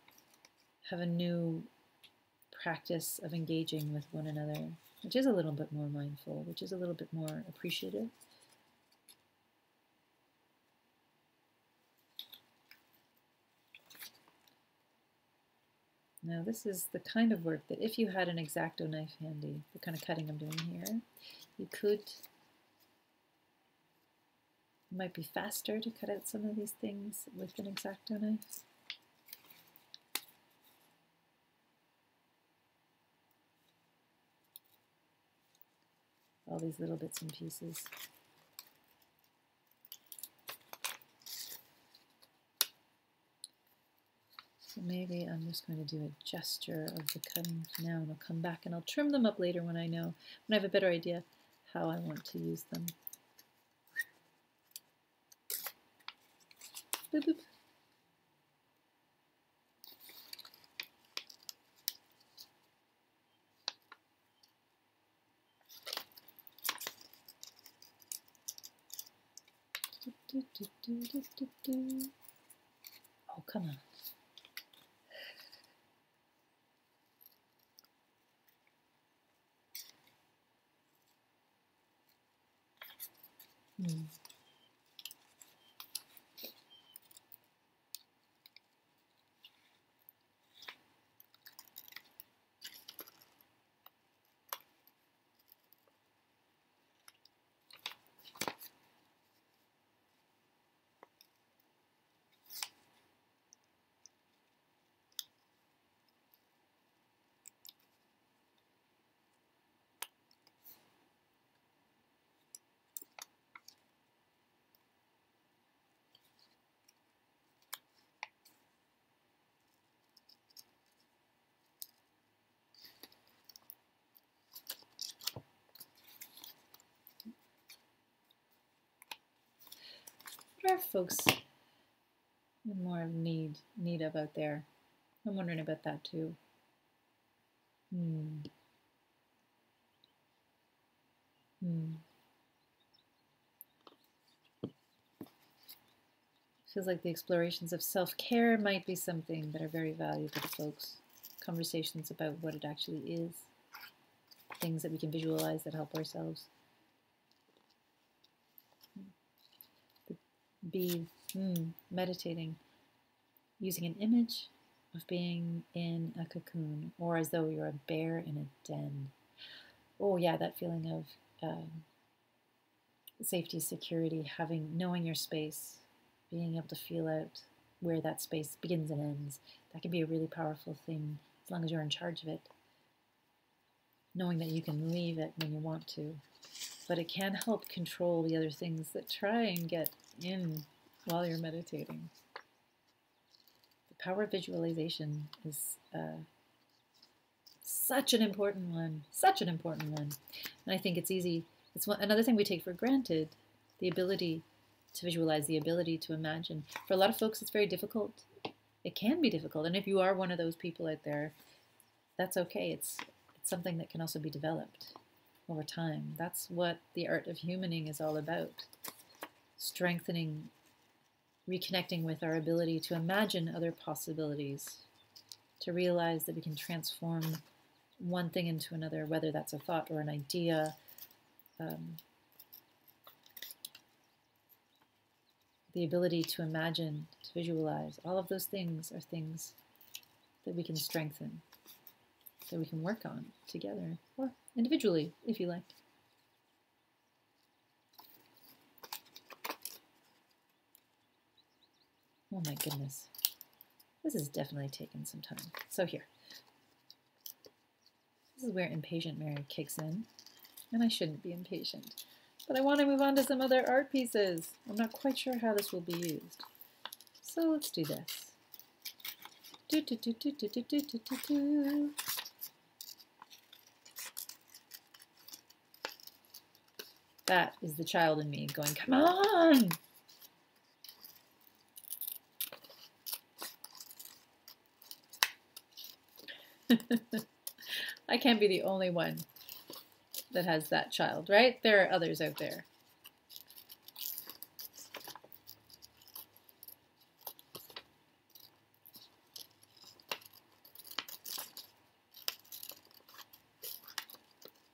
have a new practice of engaging with one another, which is a little bit more mindful, which is a little bit more appreciative. Now this is the kind of work that if you had an X-Acto knife handy, the kind of cutting I'm doing here, you could, it might be faster to cut out some of these things with an X-Acto knife. All these little bits and pieces. So maybe I'm just going to do a gesture of the cutting now and I'll come back and I'll trim them up later when I know, when I have a better idea how I want to use them. Boop, boop. Oh, come on. Hmm. What are folks in more need need of out there? I'm wondering about that too. Hmm. Hmm. Feels like the explorations of self-care might be something that are very valuable to folks. Conversations about what it actually is. Things that we can visualize that help ourselves. Be hmm, meditating, using an image of being in a cocoon or as though you're a bear in a den. Oh yeah, that feeling of um, safety, security, having knowing your space, being able to feel out where that space begins and ends. That can be a really powerful thing as long as you're in charge of it. Knowing that you can leave it when you want to. But it can help control the other things that try and get in while you're meditating. The power of visualization is uh, such an important one, such an important one. And I think it's easy. It's one, another thing we take for granted, the ability to visualize, the ability to imagine. For a lot of folks, it's very difficult. It can be difficult. And if you are one of those people out there, that's okay. It's, it's something that can also be developed over time. That's what the art of humaning is all about. Strengthening, reconnecting with our ability to imagine other possibilities, to realize that we can transform one thing into another, whether that's a thought or an idea. Um, the ability to imagine, to visualize, all of those things are things that we can strengthen, that we can work on together, or individually, if you like. Oh my goodness. This is definitely taken some time. So here. This is where impatient Mary kicks in. And I shouldn't be impatient. But I want to move on to some other art pieces. I'm not quite sure how this will be used. So let's do this. Do, do, do, do, do, do, do, do, do. That is the child in me going, come on! I can't be the only one that has that child, right? There are others out there.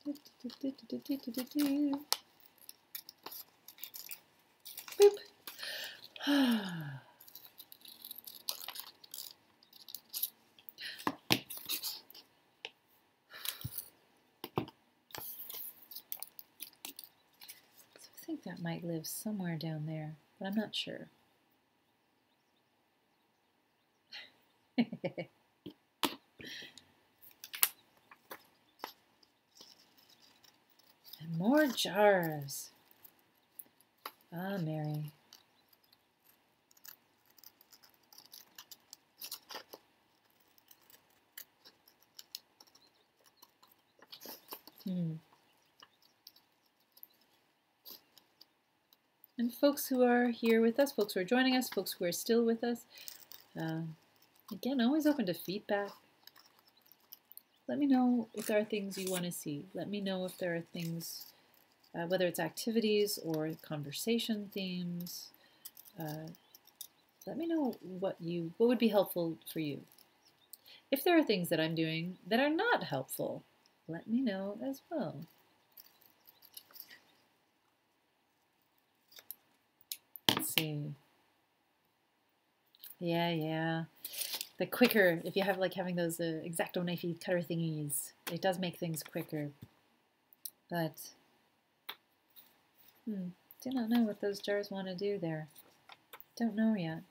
Boop. think might live somewhere down there, but I'm not sure. and more jars. Ah, Mary. Hmm. And folks who are here with us, folks who are joining us, folks who are still with us, uh, again, always open to feedback. Let me know if there are things you want to see. Let me know if there are things, uh, whether it's activities or conversation themes. Uh, let me know what you what would be helpful for you. If there are things that I'm doing that are not helpful, let me know as well. See. Yeah, yeah. The quicker, if you have like having those uh, X-Acto knifey cutter thingies, it does make things quicker. But, hmm, do not know what those jars want to do there. Don't know yet.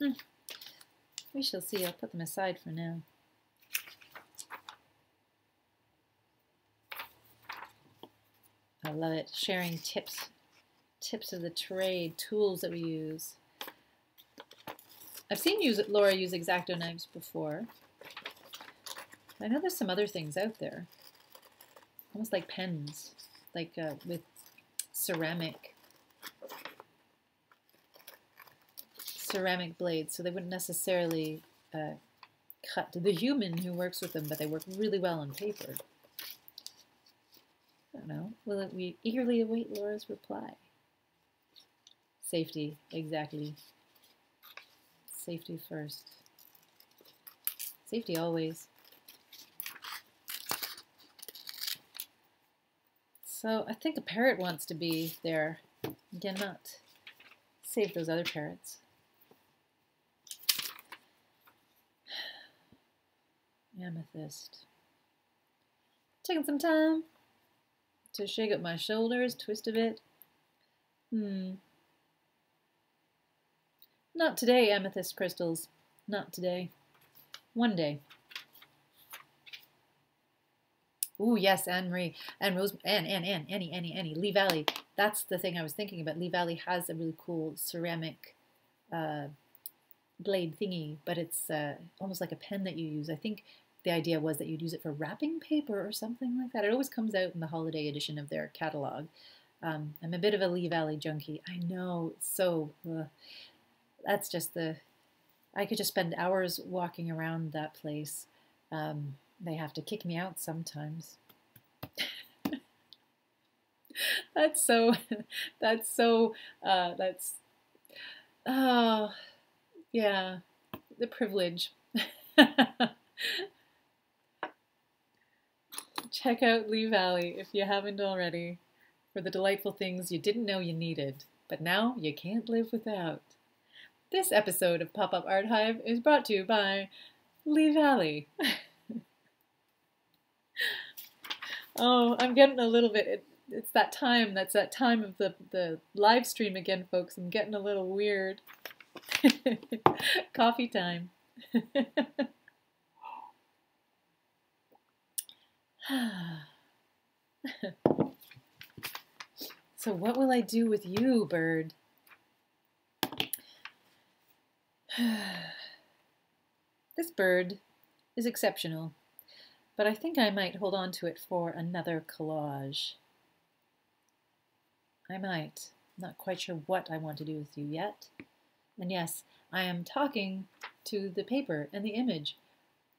Hmm. We shall see. I'll put them aside for now. I love it. Sharing tips, tips of the trade, tools that we use. I've seen use, Laura use X-Acto knives before. I know there's some other things out there. Almost like pens, like uh, with ceramic ceramic blades, so they wouldn't necessarily uh, cut the human who works with them, but they work really well on paper. I don't know. Will we eagerly await Laura's reply? Safety, exactly. Safety first. Safety always. So I think a parrot wants to be there. Again, not save those other parrots. Amethyst. Taking some time to shake up my shoulders, twist a bit. Hmm. Not today, amethyst crystals. Not today. One day. Ooh, yes, Anne Marie. Anne Rose, Anne, Anne, Anne, Annie, Annie, Annie. Lee Valley. That's the thing I was thinking about. Lee Valley has a really cool ceramic uh, blade thingy, but it's uh, almost like a pen that you use. I think the idea was that you'd use it for wrapping paper or something like that. It always comes out in the holiday edition of their catalog. Um, I'm a bit of a Lee Valley junkie. I know, so uh, that's just the. I could just spend hours walking around that place. Um, they have to kick me out sometimes. that's so. That's so. Uh, that's. Oh, yeah, the privilege. Check out Lee Valley if you haven't already for the delightful things you didn't know you needed, but now you can't live without. This episode of Pop Up Art Hive is brought to you by Lee Valley. oh, I'm getting a little bit. It, it's that time. That's that time of the, the live stream again, folks. I'm getting a little weird. Coffee time. so, what will I do with you, bird? this bird is exceptional, but I think I might hold on to it for another collage. I might. Not quite sure what I want to do with you yet. And yes, I am talking to the paper and the image.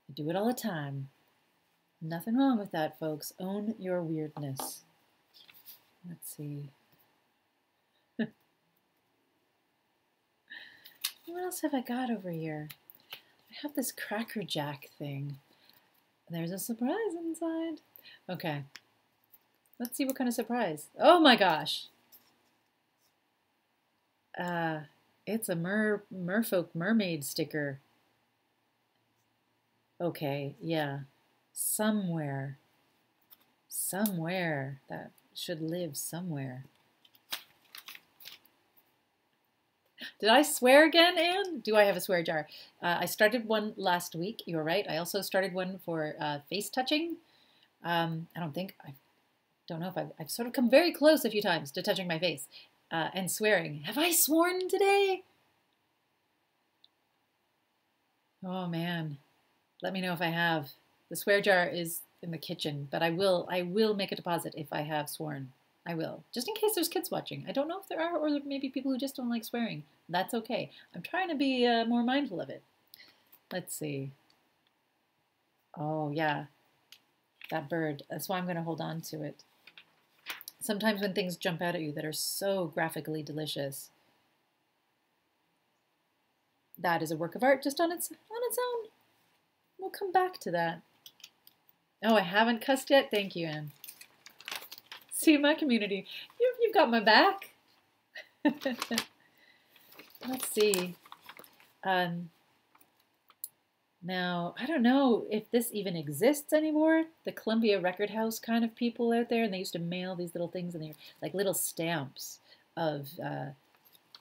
I do it all the time. Nothing wrong with that, folks. Own your weirdness. Let's see. what else have I got over here? I have this Cracker Jack thing. There's a surprise inside. Okay. Let's see what kind of surprise. Oh my gosh. Uh, it's a mer merfolk mermaid sticker. Okay, yeah somewhere, somewhere that should live somewhere. Did I swear again, Anne? Do I have a swear jar? Uh, I started one last week. You're right. I also started one for uh, face touching. Um, I don't think, I don't know if I've, I've, sort of come very close a few times to touching my face uh, and swearing. Have I sworn today? Oh man, let me know if I have. The swear jar is in the kitchen, but I will I will make a deposit if I have sworn. I will, just in case there's kids watching. I don't know if there are, or maybe people who just don't like swearing. That's okay. I'm trying to be uh, more mindful of it. Let's see. Oh yeah, that bird. That's why I'm going to hold on to it. Sometimes when things jump out at you that are so graphically delicious, that is a work of art just on its on its own. We'll come back to that. Oh, I haven't cussed yet? Thank you, Anne. My community, you, you've got my back. Let's see. Um, now, I don't know if this even exists anymore. The Columbia Record House kind of people out there, and they used to mail these little things, and they're like little stamps of uh,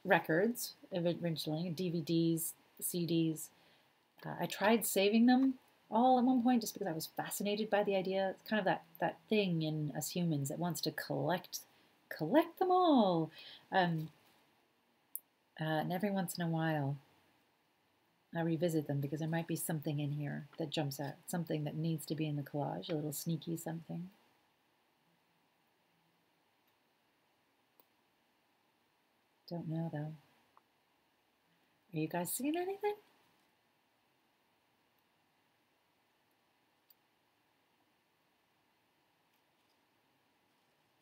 records originally, DVDs, CDs. Uh, I tried saving them all at one point just because I was fascinated by the idea. It's kind of that, that thing in us humans that wants to collect collect them all. Um, uh, and every once in a while, I revisit them because there might be something in here that jumps out, something that needs to be in the collage, a little sneaky something. Don't know though. Are you guys seeing anything?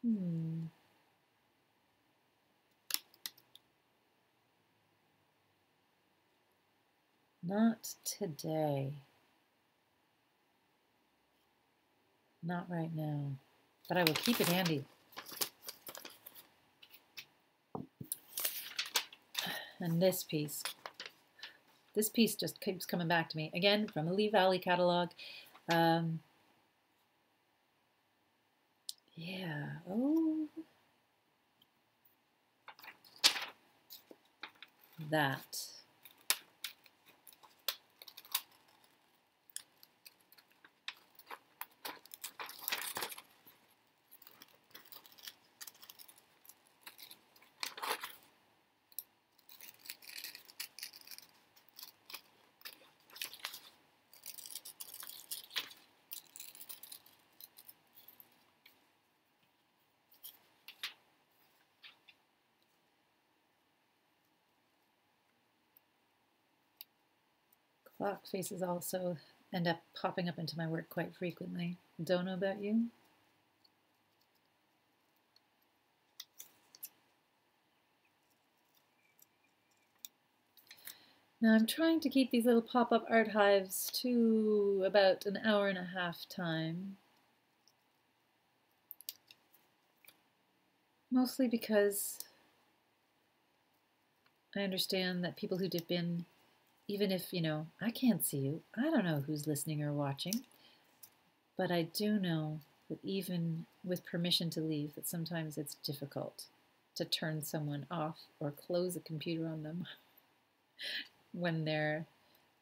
Hmm. Not today. Not right now. But I will keep it handy. And this piece. This piece just keeps coming back to me. Again, from the Lee Valley catalog. Um, yeah. Oh. That. Clock faces also end up popping up into my work quite frequently. Don't know about you? Now I'm trying to keep these little pop-up art hives to about an hour and a half time. Mostly because I understand that people who dip in even if, you know, I can't see you, I don't know who's listening or watching, but I do know that even with permission to leave, that sometimes it's difficult to turn someone off or close a computer on them when they're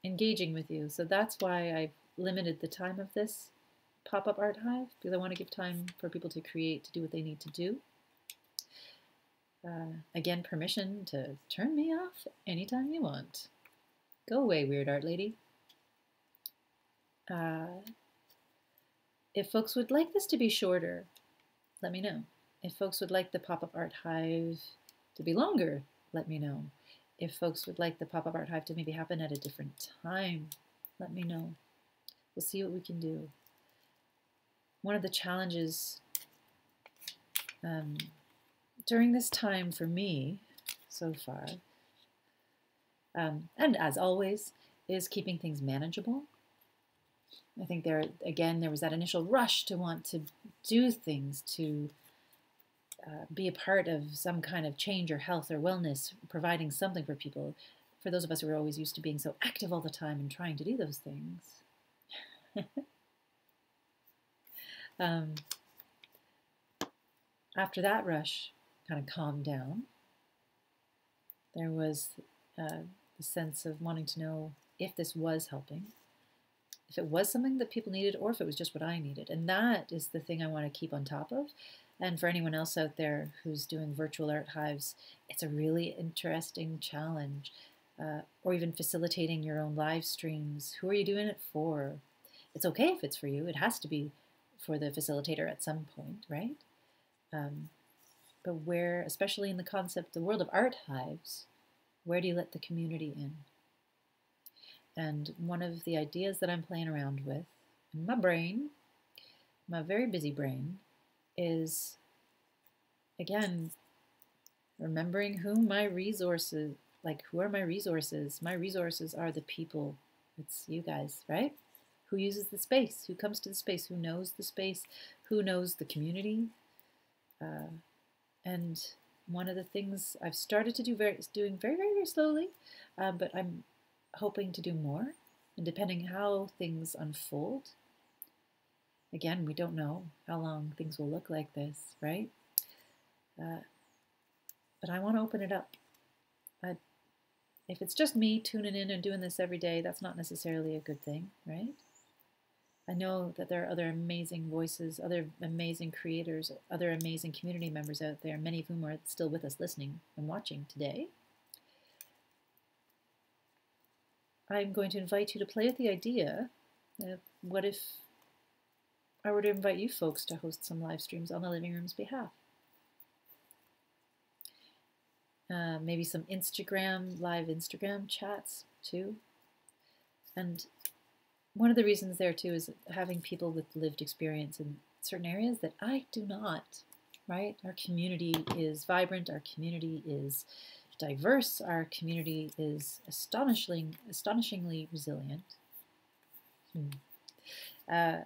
engaging with you. So that's why I've limited the time of this pop-up art hive, because I want to give time for people to create, to do what they need to do. Uh, again, permission to turn me off anytime you want. Go away, weird art lady. Uh, if folks would like this to be shorter, let me know. If folks would like the pop-up art hive to be longer, let me know. If folks would like the pop-up art hive to maybe happen at a different time, let me know. We'll see what we can do. One of the challenges um, during this time for me so far um, and as always, is keeping things manageable. I think there, again, there was that initial rush to want to do things, to uh, be a part of some kind of change or health or wellness, providing something for people. For those of us who are always used to being so active all the time and trying to do those things. um, after that rush kind of calmed down, there was uh, the sense of wanting to know if this was helping, if it was something that people needed, or if it was just what I needed. And that is the thing I want to keep on top of. And for anyone else out there who's doing virtual art hives, it's a really interesting challenge. Uh, or even facilitating your own live streams. Who are you doing it for? It's okay if it's for you. It has to be for the facilitator at some point, right? Um, but where, especially in the concept, the world of art hives, where do you let the community in? And one of the ideas that I'm playing around with in my brain, my very busy brain, is again remembering who my resources like who are my resources? My resources are the people. It's you guys right? Who uses the space? Who comes to the space? Who knows the space? Who knows the community? Uh, and one of the things I've started to do very doing very very very slowly um, but I'm hoping to do more. And depending how things unfold again we don't know how long things will look like this right? Uh, but I want to open it up. I, if it's just me tuning in and doing this every day that's not necessarily a good thing right I know that there are other amazing voices, other amazing creators, other amazing community members out there, many of whom are still with us listening and watching today. I'm going to invite you to play with the idea of what if I were to invite you folks to host some live streams on the living room's behalf? Uh, maybe some Instagram, live Instagram chats too. And one of the reasons there too is having people with lived experience in certain areas that I do not, right? Our community is vibrant, our community is diverse, our community is astonishingly, astonishingly resilient. Hmm. Uh,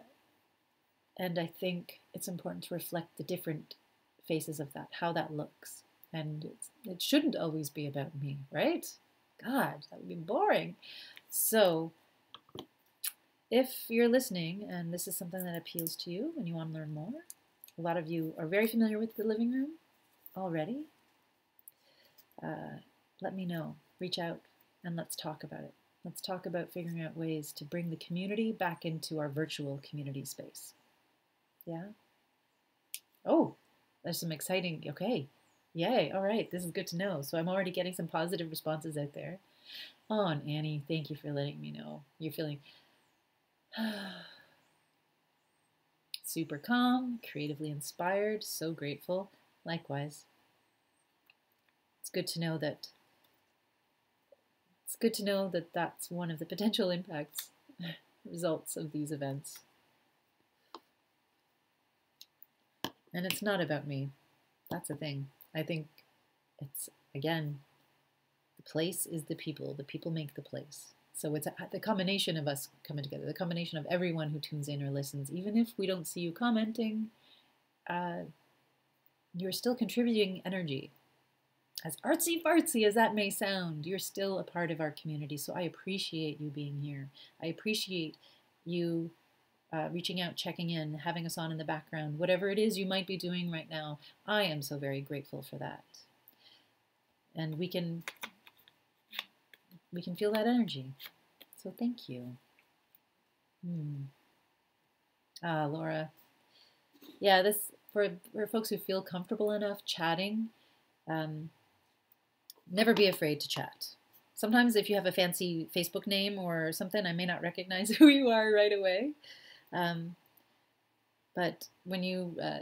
and I think it's important to reflect the different faces of that, how that looks. And it shouldn't always be about me, right? God, that would be boring. So, if you're listening and this is something that appeals to you and you want to learn more, a lot of you are very familiar with the living room already. Uh, let me know. Reach out and let's talk about it. Let's talk about figuring out ways to bring the community back into our virtual community space. Yeah? Oh, there's some exciting, okay. Yay, all right, this is good to know. So I'm already getting some positive responses out there. Oh, and Annie, thank you for letting me know. You're feeling Super calm, creatively inspired, so grateful. Likewise. It's good to know that it's good to know that that's one of the potential impacts results of these events. And it's not about me. That's a thing. I think it's again the place is the people. The people make the place. So it's a, the combination of us coming together, the combination of everyone who tunes in or listens, even if we don't see you commenting, uh, you're still contributing energy. As artsy fartsy as that may sound, you're still a part of our community. So I appreciate you being here. I appreciate you uh, reaching out, checking in, having us on in the background, whatever it is you might be doing right now. I am so very grateful for that. And we can we can feel that energy. So thank you. Hmm. Ah, Laura. Yeah, this for for folks who feel comfortable enough chatting. Um, never be afraid to chat. Sometimes, if you have a fancy Facebook name or something, I may not recognize who you are right away. Um, but when you uh,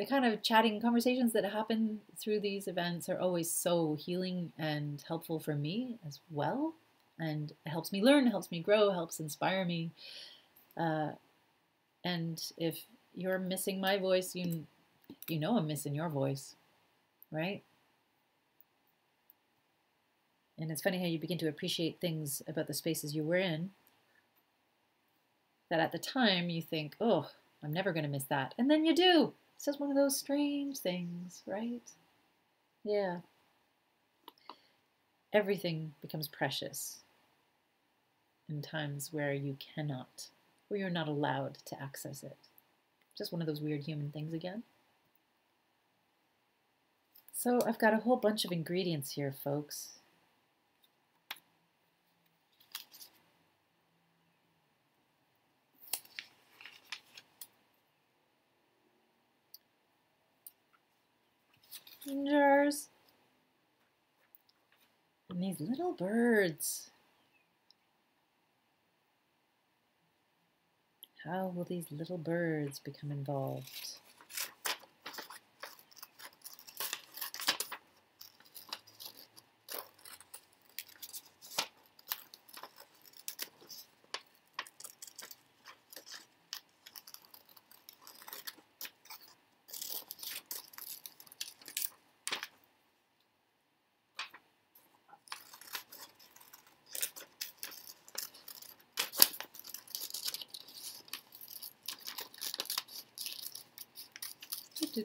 the kind of chatting conversations that happen through these events are always so healing and helpful for me as well. And it helps me learn, helps me grow, helps inspire me. Uh, and if you're missing my voice, you you know I'm missing your voice, right? And it's funny how you begin to appreciate things about the spaces you were in that at the time you think, oh, I'm never going to miss that. And then you do. It's just one of those strange things, right? Yeah. Everything becomes precious in times where you cannot, where you're not allowed to access it. Just one of those weird human things again. So I've got a whole bunch of ingredients here, folks. Little birds. How will these little birds become involved?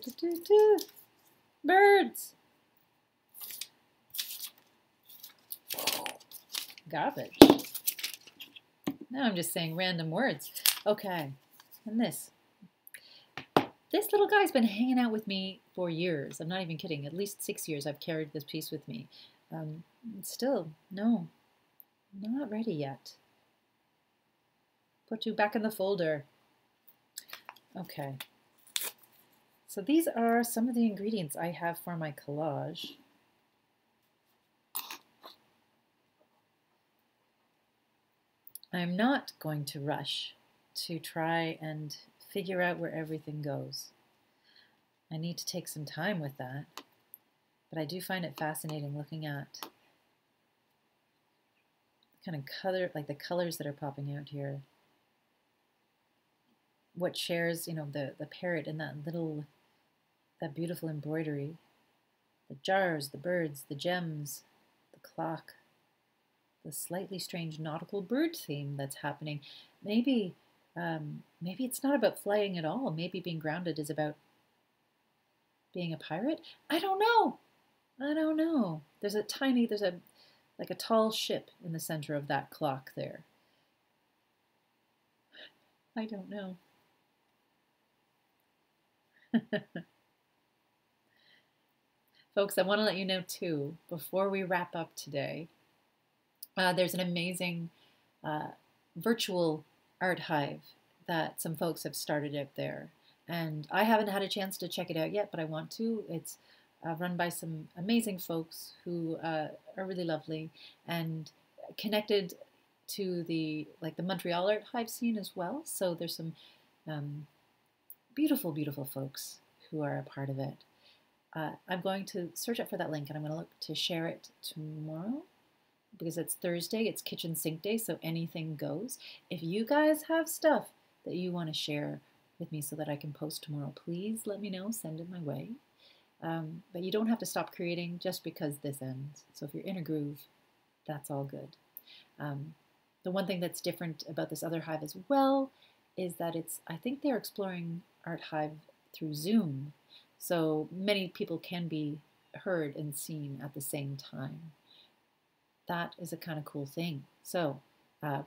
Do, do, do. Birds. Garbage. Now I'm just saying random words. Okay, and this. This little guy's been hanging out with me for years. I'm not even kidding. At least six years I've carried this piece with me. Um, still, no, not ready yet. Put you back in the folder. Okay. So these are some of the ingredients I have for my collage. I'm not going to rush to try and figure out where everything goes. I need to take some time with that, but I do find it fascinating looking at kind of color, like the colors that are popping out here. What shares, you know, the, the parrot and that little that beautiful embroidery, the jars, the birds, the gems, the clock, the slightly strange nautical bird theme that's happening. Maybe, um, maybe it's not about flying at all. Maybe being grounded is about being a pirate. I don't know. I don't know. There's a tiny, there's a like a tall ship in the center of that clock there. I don't know. Folks, I want to let you know too, before we wrap up today, uh, there's an amazing uh, virtual art hive that some folks have started out there. And I haven't had a chance to check it out yet, but I want to. It's uh, run by some amazing folks who uh, are really lovely and connected to the like the Montreal art hive scene as well. So there's some um, beautiful, beautiful folks who are a part of it. Uh, I'm going to search up for that link and I'm going to look to share it tomorrow because it's Thursday, it's kitchen sink day, so anything goes. If you guys have stuff that you want to share with me so that I can post tomorrow, please let me know, send it my way. Um, but you don't have to stop creating just because this ends. So if you're in a groove, that's all good. Um, the one thing that's different about this other hive as well is that it's, I think they're exploring Art Hive through Zoom. So many people can be heard and seen at the same time. That is a kind of cool thing. So, uh,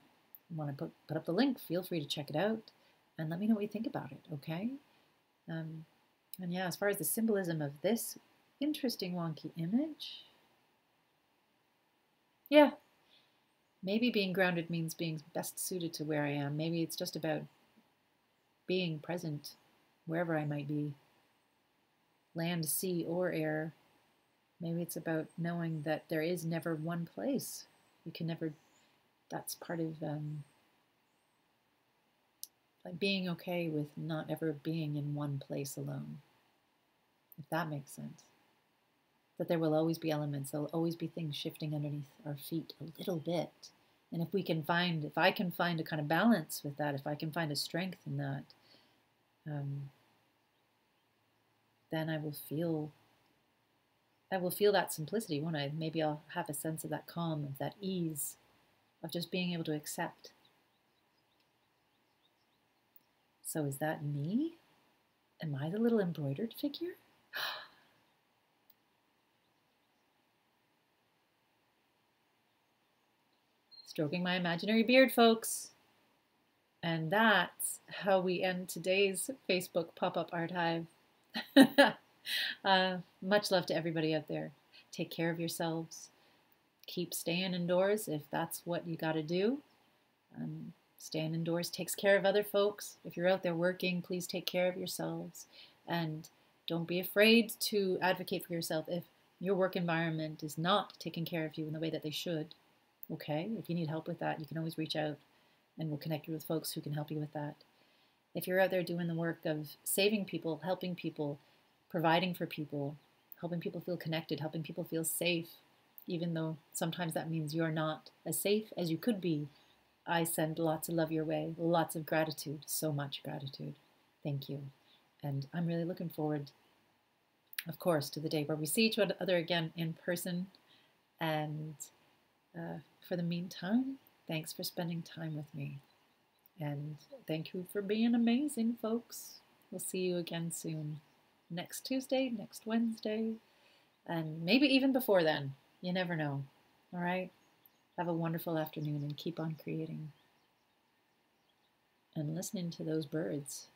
want to put, put up the link, feel free to check it out and let me know what you think about it, okay? Um, and yeah, as far as the symbolism of this interesting wonky image, yeah, maybe being grounded means being best suited to where I am. Maybe it's just about being present wherever I might be land, sea, or air. Maybe it's about knowing that there is never one place. You can never, that's part of um, like being okay with not ever being in one place alone, if that makes sense. That there will always be elements, there'll always be things shifting underneath our feet a little bit. And if we can find, if I can find a kind of balance with that, if I can find a strength in that, um, then I will feel I will feel that simplicity, won't I? Maybe I'll have a sense of that calm, of that ease, of just being able to accept. So is that me? Am I the little embroidered figure? Stroking my imaginary beard, folks. And that's how we end today's Facebook pop-up art hive. uh, much love to everybody out there. Take care of yourselves. Keep staying indoors if that's what you got to do. Um, staying indoors takes care of other folks. If you're out there working, please take care of yourselves. And don't be afraid to advocate for yourself if your work environment is not taking care of you in the way that they should. Okay, if you need help with that, you can always reach out and we'll connect you with folks who can help you with that. If you're out there doing the work of saving people, helping people, providing for people, helping people feel connected, helping people feel safe, even though sometimes that means you're not as safe as you could be, I send lots of love your way, lots of gratitude, so much gratitude. Thank you. And I'm really looking forward, of course, to the day where we see each other again in person. And uh, for the meantime, thanks for spending time with me. And thank you for being amazing, folks. We'll see you again soon. Next Tuesday, next Wednesday, and maybe even before then. You never know. All right? Have a wonderful afternoon and keep on creating and listening to those birds.